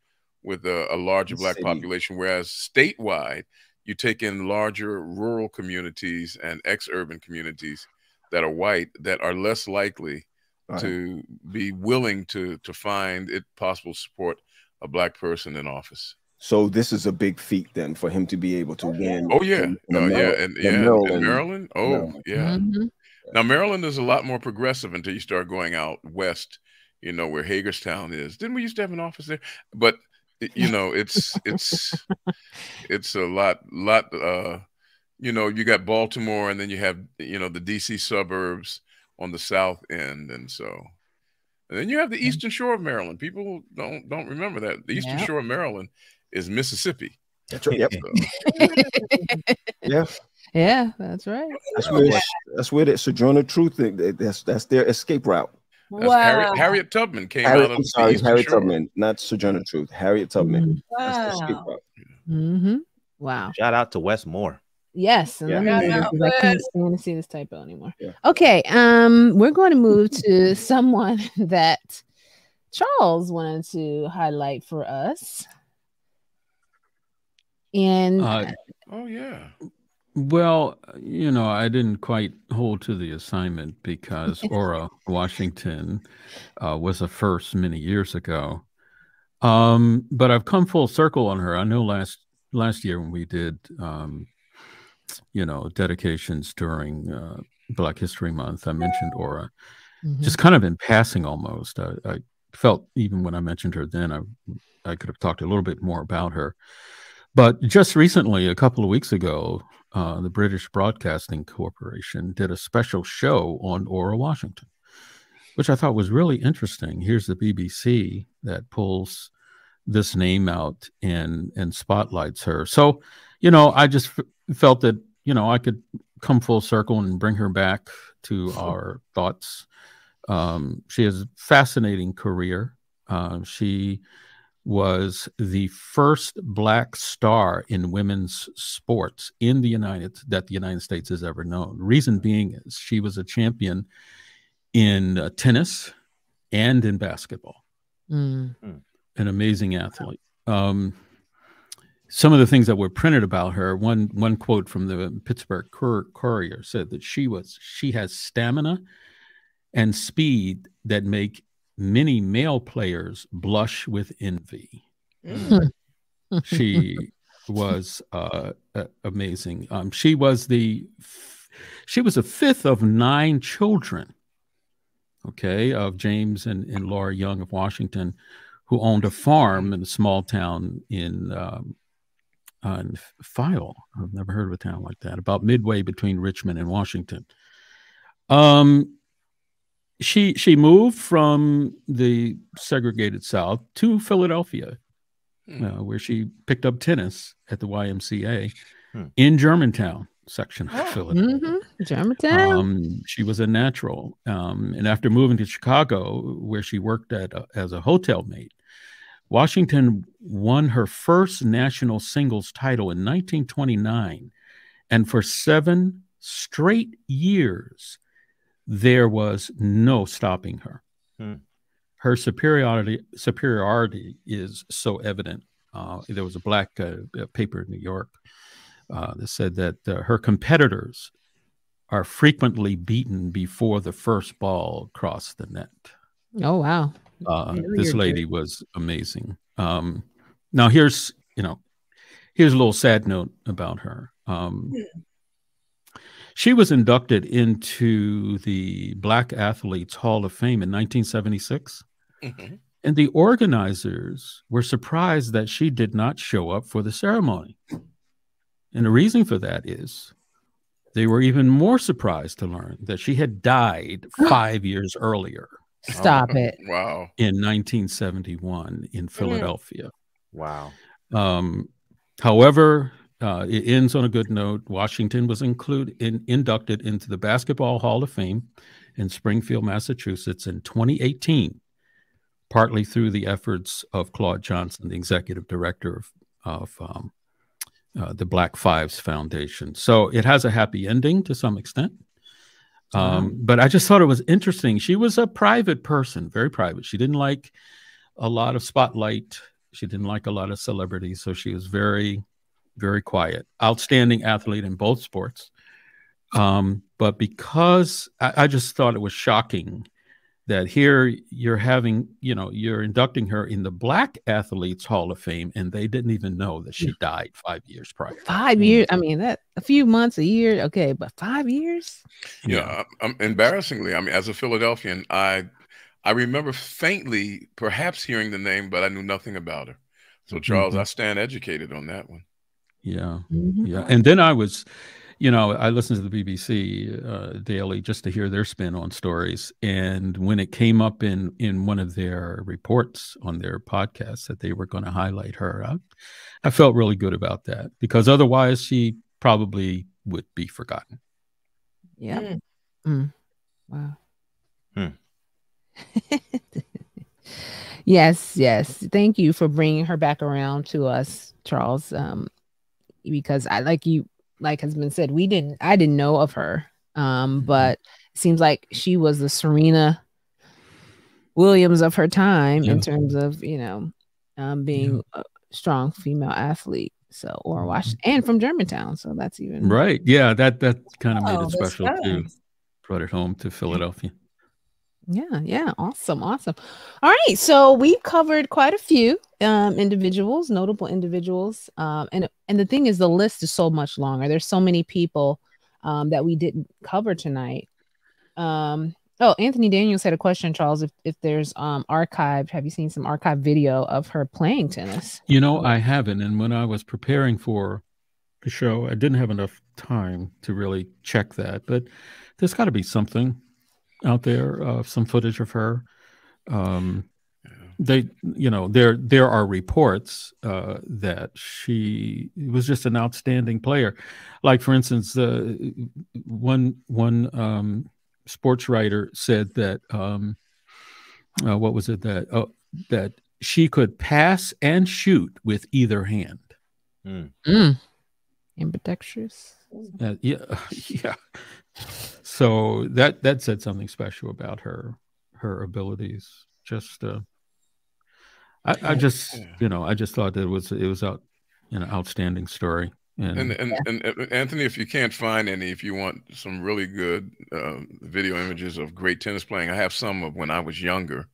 with a, a larger black City. population, whereas statewide you take in larger rural communities and ex-urban communities that are white that are less likely Right. to be willing to to find it possible to support a black person in office. So this is a big feat then for him to be able to win. Oh yeah, in- in uh, yeah, and in yeah, in Maryland. Maryland. Oh Maryland. yeah. Mhm. Now Maryland is a lot more progressive until you start going out west. You know where Hagerstown is. Didn't we used to have an office there? But you know, it's it's it's a lot lot. Uh, you know, you got Baltimore, and then you have you know the DC suburbs on the south end, and so. And then you have the Eastern Shore of Maryland. People don't don't remember that the Eastern Yep. Shore of Maryland is Mississippi. That's right. Yep. So, Yeah. yeah, that's right. That's where that's where the Sojourner Truth. thing- That's that's their escape route. that's wow. Harriet, Harriet Tubman came Harriet, out of I'm the sorry, Harriet Shore. Tubman, not Sojourner Truth. Harriet Tubman. That's Wow. route. Mm-hmm. Wow. Shout out to Wes Moore. Yes. And Yeah. let me Yeah, move I can't stand to see this typo anymore. Yeah. Okay. Um, we're going to move to someone that Charles wanted to highlight for us. And Uh, Oh yeah. Well, you know, I didn't quite hold to the assignment because Ora Washington uh, was a first many years ago. Um, but I've come full circle on her. I know last last year when we did, um, you know, dedications during uh, Black History Month, I mentioned Ora, Mhm. just kind of in passing almost. I, I felt even when I mentioned her then, I I could have talked a little bit more about her. But just recently, a couple of weeks ago, uh, the British Broadcasting Corporation did a special show on Ora Washington, which I thought was really interesting. Here's the BBC that pulls this name out and and spotlights her. So, you know, I just felt that you know I could come full circle and bring her back to our thoughts. Um, she has a fascinating career. Uh, she was the first black star in women's sports in the United that the United States has ever known. Reason being is she was a champion in uh, tennis and in basketball. Mm. An amazing athlete. Um, some of the things that were printed about her. One one quote from the Pittsburgh Cour- Courier said that she was she has stamina and speed that make many male players blush with envy Mm. she was uh, uh, amazing. Um, she was the f- she was a fifth of nine children. Okay, of James and, and Laura Young of Washington, who owned a farm in a small town in um, uh, in File. I've never heard of a town like that. About midway between Richmond and Washington. Um, she she moved from the segregated South to Philadelphia Hmm. uh, where she picked up tennis at the YMCA Hmm. in Germantown section of Oh. Philadelphia. Mm-hmm. Germantown. Um, she was a natural, um, and after moving to Chicago, where she worked at a, as a hotel maid, Washington won her first national singles title in 1929, and for seven straight years, there was no stopping her Hmm. her superiority superiority is so evident. Uh, there was a black uh, paper in New York uh, that said that uh, her competitors are frequently beaten before the first ball crossed the net. oh wow. Uh, this you're lady was amazing. Um, now here's you know here's a little sad note about her. Um, she was inducted into the Black Athletes Hall of Fame in 1976. Mhm. And the organizers were surprised that she did not show up for the ceremony. And the reason for that is they were even more surprised to learn that she had died five years earlier Stop it. Wow. in 1971 in Philadelphia. Wow. Um, however, uh, it ends on a good note. Washington was included in, inducted into the Basketball Hall of Fame in Springfield, Massachusetts in 2018, partly through the efforts of Claude Johnson, the executive director of, of um, uh, the Black Fives Foundation. So it has a happy ending to some extent. Um, But I just thought it was interesting. She was a private person, very private. She didn't like a lot of spotlight. She didn't like a lot of celebrities. So she was very, very quiet. Outstanding athlete in both sports. Um, but because I, I just thought it was shocking that here you're having, you know, you're inducting her in the Black Athletes Hall of Fame, and they didn't even know that she died five years prior. Five years. I mean, that a few months, a year. Okay, but five years. Yeah, um, embarrassingly, I mean, as a Philadelphian, I I remember faintly, perhaps hearing the name, but I knew nothing about her. So Charles, Mhm. I stand educated on that one. Yeah. Mhm. Yeah. And then I was, you know, I listened to the BBC uh, daily just to hear their spin on stories. And when it came up in in one of their reports on their podcast that they were going to highlight her, I, I felt really good about that because otherwise she probably would be forgotten. Yeah. Mm. Mm. Wow. Hmm. yes, yes. Thank you for bringing her back around to us, Charles. Um, because I like you, like has been said, we didn't, I didn't know of her. Um, Mhm. but it seems like she was the Serena Williams of her time in terms of you know, um, being a strong female athlete. So, or Wash and from Germantown. So that's even Right. Yeah. That that kind of made Oh, it that's special too. Brought it home to Philadelphia. Yeah, yeah, awesome, awesome. All right, so we've covered quite a few um, individuals, notable individuals, um, and and the thing is, the list is so much longer. There's so many people um, that we didn't cover tonight. Um, oh, Anthony Daniels had a question, Charles. If if there's um, archived, have you seen some archived video of her playing tennis? You know, I haven't. And when I was preparing for the show, I didn't have enough time to really check that. But there's got to be something out there, uh, some footage of her. Um, they, you know, there there are reports uh, that she was just an outstanding player. Like, for instance, uh, one one um, sports writer said that uh, what was it that oh, that she could pass and shoot with either hand. Mm. Ambidextrous. Uh, yeah, yeah. So that that said something special about her her abilities. Just, uh, I, I just you know I just thought that it was it was out an outstanding story. And, And and, and and Anthony, if you can't find any, if you want some really good uh, video images of great tennis playing, I have some of when I was younger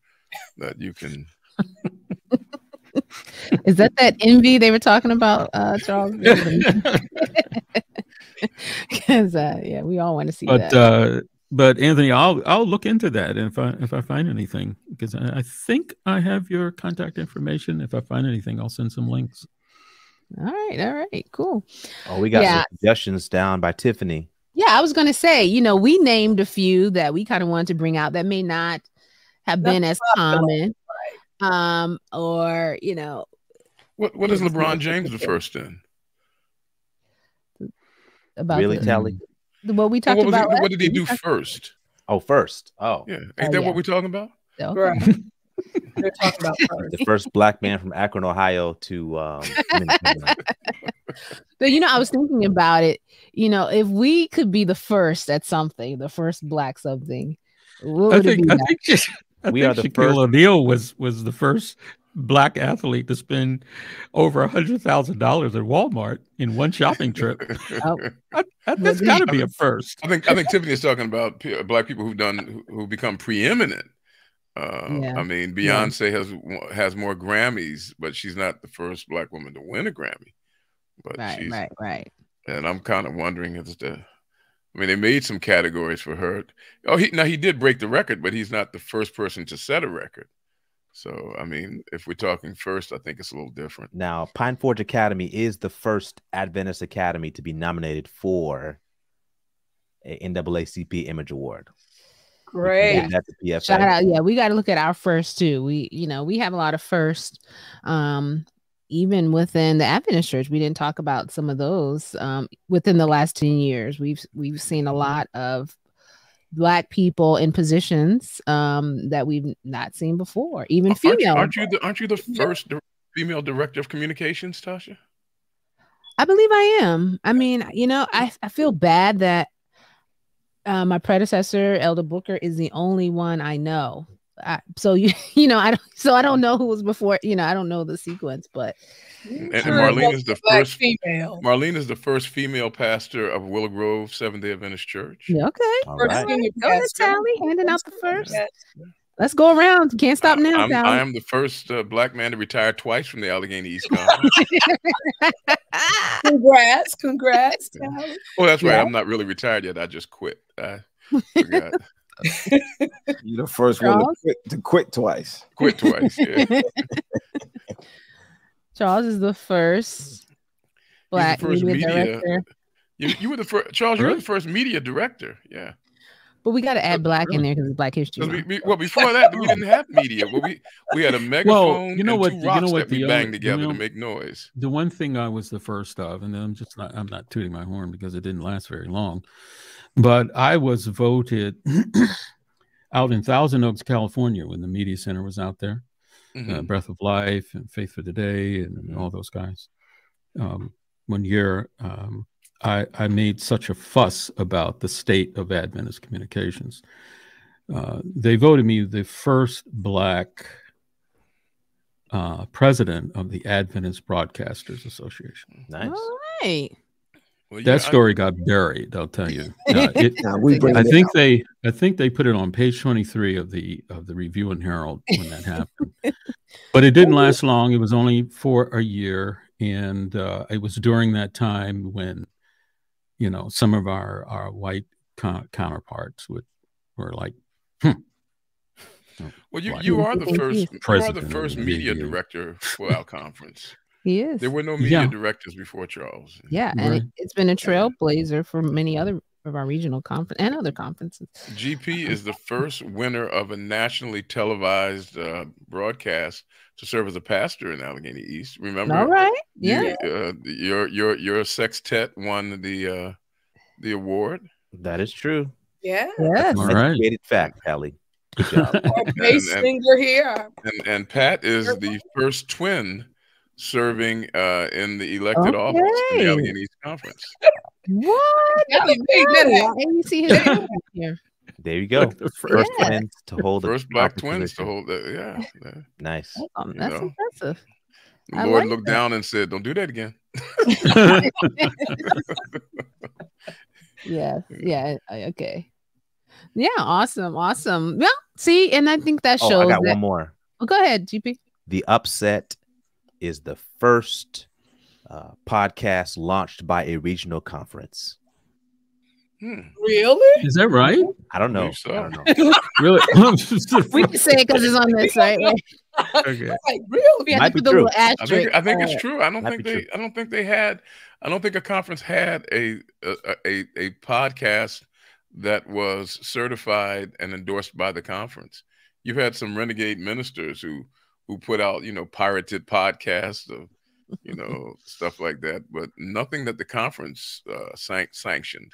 that you can. Is that that envy they were talking about, uh, Charles? Because uh, yeah, we all want to see but that. uh, but Anthony, I'll I'll look into that if I if I find anything because I, I think I have your contact information. If I find anything, I'll send some links. all right, all right, cool. Oh, we got Yeah. some suggestions down by Tiffany. Yeah, I was gonna say, you know, we named a few that we kind of wanted to bring out that may not have Not been as popular, common, um, or you know, What what is LeBron James the first in? about really, the, Tally? the- what we Well, talked what, was he- about. what did he do first? Oh, first. Oh, Yeah, ain't Oh, that yeah. what we're talking about? okay. Right. They're talking about first. the first black man from Akron, Ohio to um, But you know, I was thinking about it. You know, if we could be the first at something, the first black something, what I would it be? I think, she- I We think are the Shaquille first- O'Neal was was the first black athlete to spend over a hundred thousand dollars at Walmart in one shopping trip. Oh. That, that, has got to be a first. I think I think Tiffany is talking about black people who've done who, who become preeminent. Uh, Yeah. I mean, Yeah. Beyonce has has more Grammys, but she's not the first black woman to win a Grammy. But right, she's, right, right. and I'm kind of wondering as to. I mean, they made some categories for her. Oh, he now he did break the record, but he's not the first person to set a record. So, I mean, if we're talking first, I think it's a little different. Now, Pine Forge Academy is the first Adventist Academy to be nominated for a NAACP Image Award. Great. Yeah, that's the PFA. Shout out, yeah, we got to look at our first too. We, you know, we have a lot of first, um, even within the Adventist Church. We didn't talk about some of those um, within the last ten years. We've we've seen a lot of black people in positions um, that we've not seen before, even Aren't you, female. aren't you the aren't you the first di- female director of communications, Tasha? I believe I am. I mean, you know, I, I feel bad that uh, my predecessor, Elder Booker, is the only one I know. I, so you you know I don't so I don't know who was before you know I don't know the sequence but And, and Marlene is the first. female. Marlene is the first female pastor of Willow Grove Seventh Day Adventist Church. yeah, okay All First right. go ahead pastor. Tally handing out the first Yes. let's go around can't stop now I'm, I am the first uh, black man to retire twice from the Allegheny East Conference. Congrats, congrats. Tally. oh, that's right. Yeah. I'm not really retired yet. I just quit. I forgot. You're the first one to quit, to quit twice. quit twice. Yeah. Charles is the first black first media, media- director. You, you were the first, Charles. You were the first media director. Yeah. But we got to add black in there because it's Black History. we, we- well, before that, we didn't have media. Well, we we had a megaphone Well, you know and what- two you know what that we the banged other- together you know- to make noise. the one thing I was the first of, and I'm just not I'm not tooting my horn because it didn't last very long, but I was voted out in Thousand Oaks, California, when the media center was out there, Mhm. uh, Breath of Life and Faith for the Today and all those guys. Um, one year, um, I I made such a fuss about the state of Adventist communications. Uh, they voted me the first black uh, president of the Adventist Broadcasters Association. Nice. All right. Well, yeah, That I- story got buried. I'll tell you. Uh, it, Now we bring I it think out. they, I think they put it on page twenty-three of the of the Review and Herald when that happened. but it didn't last long. It was only for a year, and uh, it was during that time when, you know, some of our our white co- counterparts would were like, Well, you, you are the first. you. You are the first media media. director for our conference. He is. There were no media Yeah. directors before Charles. yeah, and Right. it, it's been a trailblazer for many other of our regional conference and other conferences. GP is the first winner of a nationally televised uh, broadcast to serve as a pastor in Allegheny East. Remember? All right. You, Yeah. uh, your your your sextet won the uh, the award. That is true. Yeah. Yes. All right. Educated fact, Pally. Good job. Our bass and- singer here. And and Pat is the first twin serving uh, in the elected office in the Allegheny East Conference. What? Yeah, you made Hey, you see his here. there you go. The First Yeah. twins to hold the First black conference twins to hold that. Yeah. yeah. Nice. Um, You that's know. impressive. The I Lord like looked that. down and said, "Don't do that again." Yeah. Yeah. Okay. Yeah. Awesome. Awesome. Well, see, and I think that shows. Oh, I got that- one more. Oh, go ahead, GP. The Upset is the first uh, podcast launched by a regional conference. Hmm. Really? Is that right? I don't know. Believe so. I don't know. Really? We can say it because it's on this, right? okay. Like, really? We have Might to be put the true. little I asterisk. think I think uh, it's true. I don't might think they true. I don't think they had I don't think a conference had a a, a a podcast that was certified and endorsed by the conference. You've had some renegade ministers who who put out, you know, pirated podcasts of you know, stuff like that, but nothing that the conference uh san- sanctioned.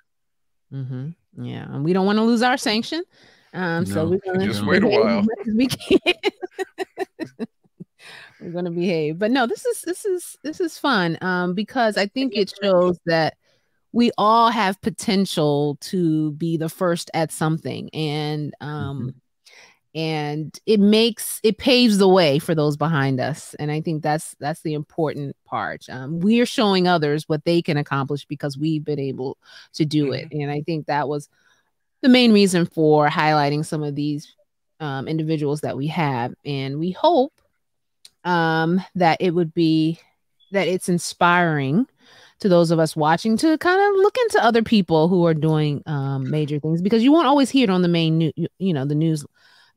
mhm. Yeah, and we don't want to lose our sanction. Um, so we're gonna just wait a while. as much as We can. we're gonna behave, but no, this is this is this is fun. Um, because I think it shows that we all have potential to be the first at something, and um, and it makes it paves the way for those behind us and i think that's that's the important part. Um, we're showing others what they can accomplish because we've been able to do it and i think that was the main reason for highlighting some of these um, individuals that we have and we hope um, that it would be that it's inspiring to those of us watching to kind of look into other people who are doing um, major things because you won't always hear it on the main new, you know the news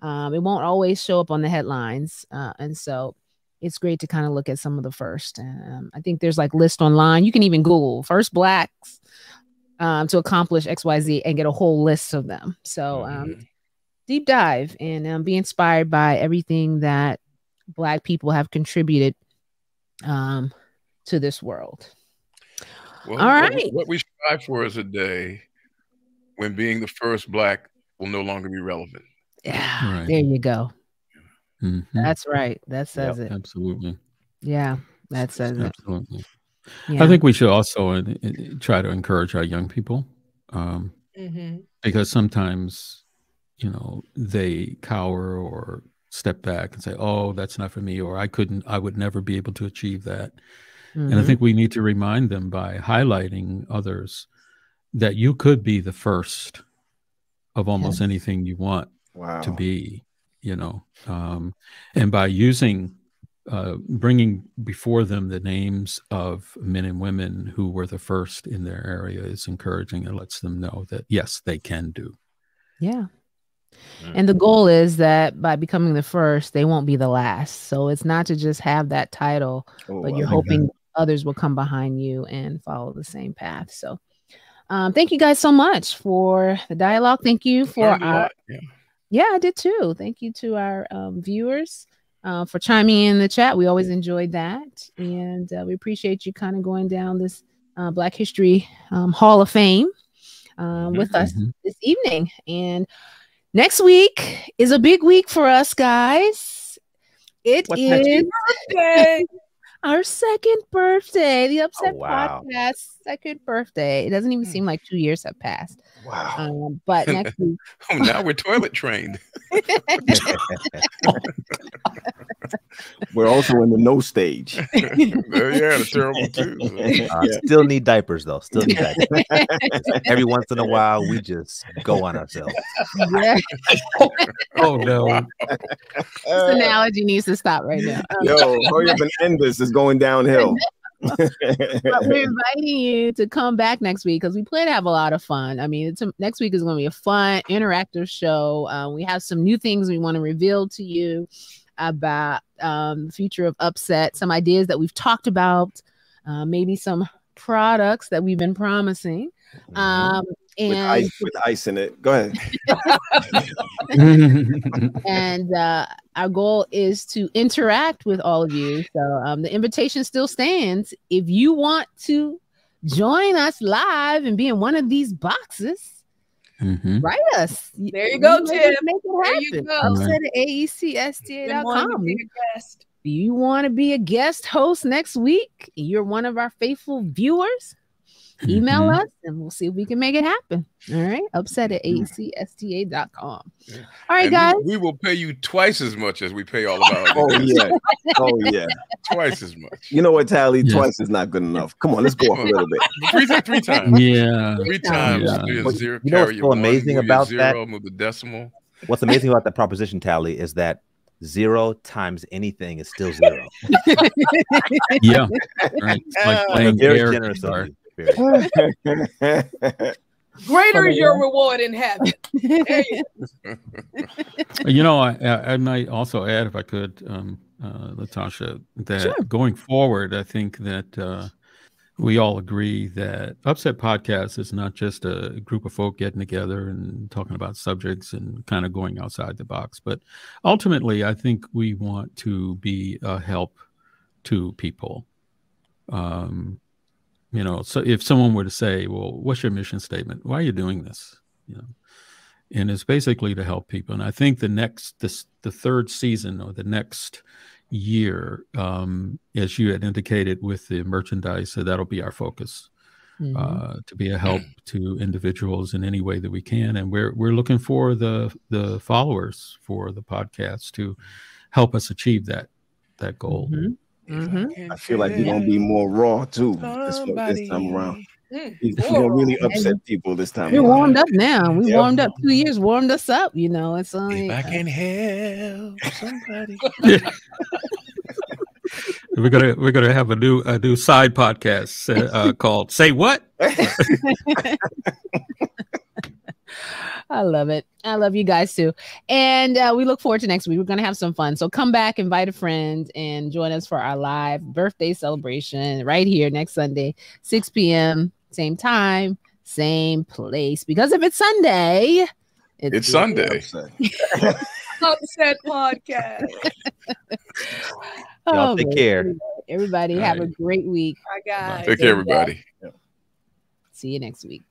um, it won't always show up on the headlines uh, and so it's great to kind of look at some of the first um, i think there's like list online you can even google first blacks um, to accomplish xyz and get a whole list of them so um, Mhm. deep dive and um, be inspired by everything that black people have contributed um, to this world Well, All what. What we strive for is a day when being the first black will no longer be relevant. Yeah Right. there you go Mhm. that's right that says it Absolutely. yeah that says it Absolutely. yeah. I think we should also uh, try to encourage our young people um, Mm-hmm. because sometimes, you know, they cower or step back and say, "Oh, that's not for me," or "I couldn't, I would never be able to achieve that." And I Mhm. think we need to remind them by highlighting others that you could be the first of almost anything you want Wow. to be, you know, um, and by using, uh, bringing before them the names of men and women who were the first in their area is encouraging and lets them know that yes, they can do. Yeah. Mm. And the goal is that by becoming the first, they won't be the last. So it's not to just have that title, Oh, but you're like hoping others will come behind you and follow the same path. So um, thank you guys so much for the dialogue. Thank you for our yeah. Yeah, I did too. Thank you to our um, viewers uh, for chiming in the chat. We always enjoyed that, and uh, we appreciate you kind of going down this uh, Black History um, Hall of Fame uh, with us mhm. this evening. And next week is a big week for us, guys. It What's is week? Okay. Our second birthday, the Upset wow. Podcast second birthday. It doesn't even Hmm. seem like two years have passed. Wow. Um, but next week, Oh, now we're toilet trained. We're also in the no stage. yeah, terrible too. Uh, Still need diapers though. Still need diapers. Every once in a while, we just go on ourselves. yeah. Oh no. this analogy needs to stop right now. Um, Yo, hurry up and end this. It's going downhill. but we're inviting you to come back next week because we plan to have a lot of fun. I mean, it's next week is going to be a fun, interactive show. Uh, we have some new things we want to reveal to you about um, the future of Upset, some ideas that we've talked about, uh, maybe some products that we've been promising. Um, with, and ice, with ice in it. Go ahead. and uh, our goal is to interact with all of you. So um, the invitation still stands. If you want to join us live and be in one of these boxes, mm-hmm. write us. There you go, Make it- Tim. Make it There you happen. go. Upset at Been aecsda.com. be a guest. Do you want to be a guest host next week? You're one of our faithful viewers. Email Mhm. us and we'll see if we can make it happen. All right. Upset at aecsda.com. Yeah. All right, And guys. we, we will pay you twice as much as we pay all of our Oh yeah. Oh yeah. twice as much. You know what, Tally? Yes. Twice is not good enough. Come on, let's go up a little bit. Three, three times. Yeah. Three times. Yeah. do But zero, you know what's so your one, amazing move your about that? zero, Move the decimal. What's amazing about that proposition tally is that zero times anything is still zero. Yeah. Right. It's like playing Very generous of Greater is your reward in heaven. You know, I, I I might also add, if I could, um, uh, Latasha, that Sure. going forward, I think that uh, we all agree that Upset Podcast is not just a group of folk getting together and talking about subjects and kind of going outside the box, but ultimately, I think we want to be a help to people. Um, you know, so if someone were to say, "Well, what's your mission statement? Why are you doing this?" You know, and it's basically to help people. And I think the next, this, the third season or the next year, um, as you had indicated with the merchandise, so that'll be our focus Mhm. uh, to be a help to individuals in any way that we can. And we're we're looking for the the followers for the podcast to help us achieve that that goal. Mhm. Mhm. I feel like we're gonna be more raw too this, this time around. Mm, We're gonna really upset people this time. We're around. warmed up now. We Yeah. warmed up. Two years warmed us up. You know, it's only If I can help somebody. We're gonna we're gonna have a new a new side podcast uh, uh, called "Say What." I love it. I love you guys too. And uh, we look forward to next week. We're going to have some fun. So come back, invite a friend, and join us for our live birthday celebration right here next Sunday, 6 p.m., same time, same place. Because if it's Sunday, It's Sunday. Upset. Upset podcast. Y'all take man. care. Everybody have a great week. My guys. Take care, everybody. See you next week.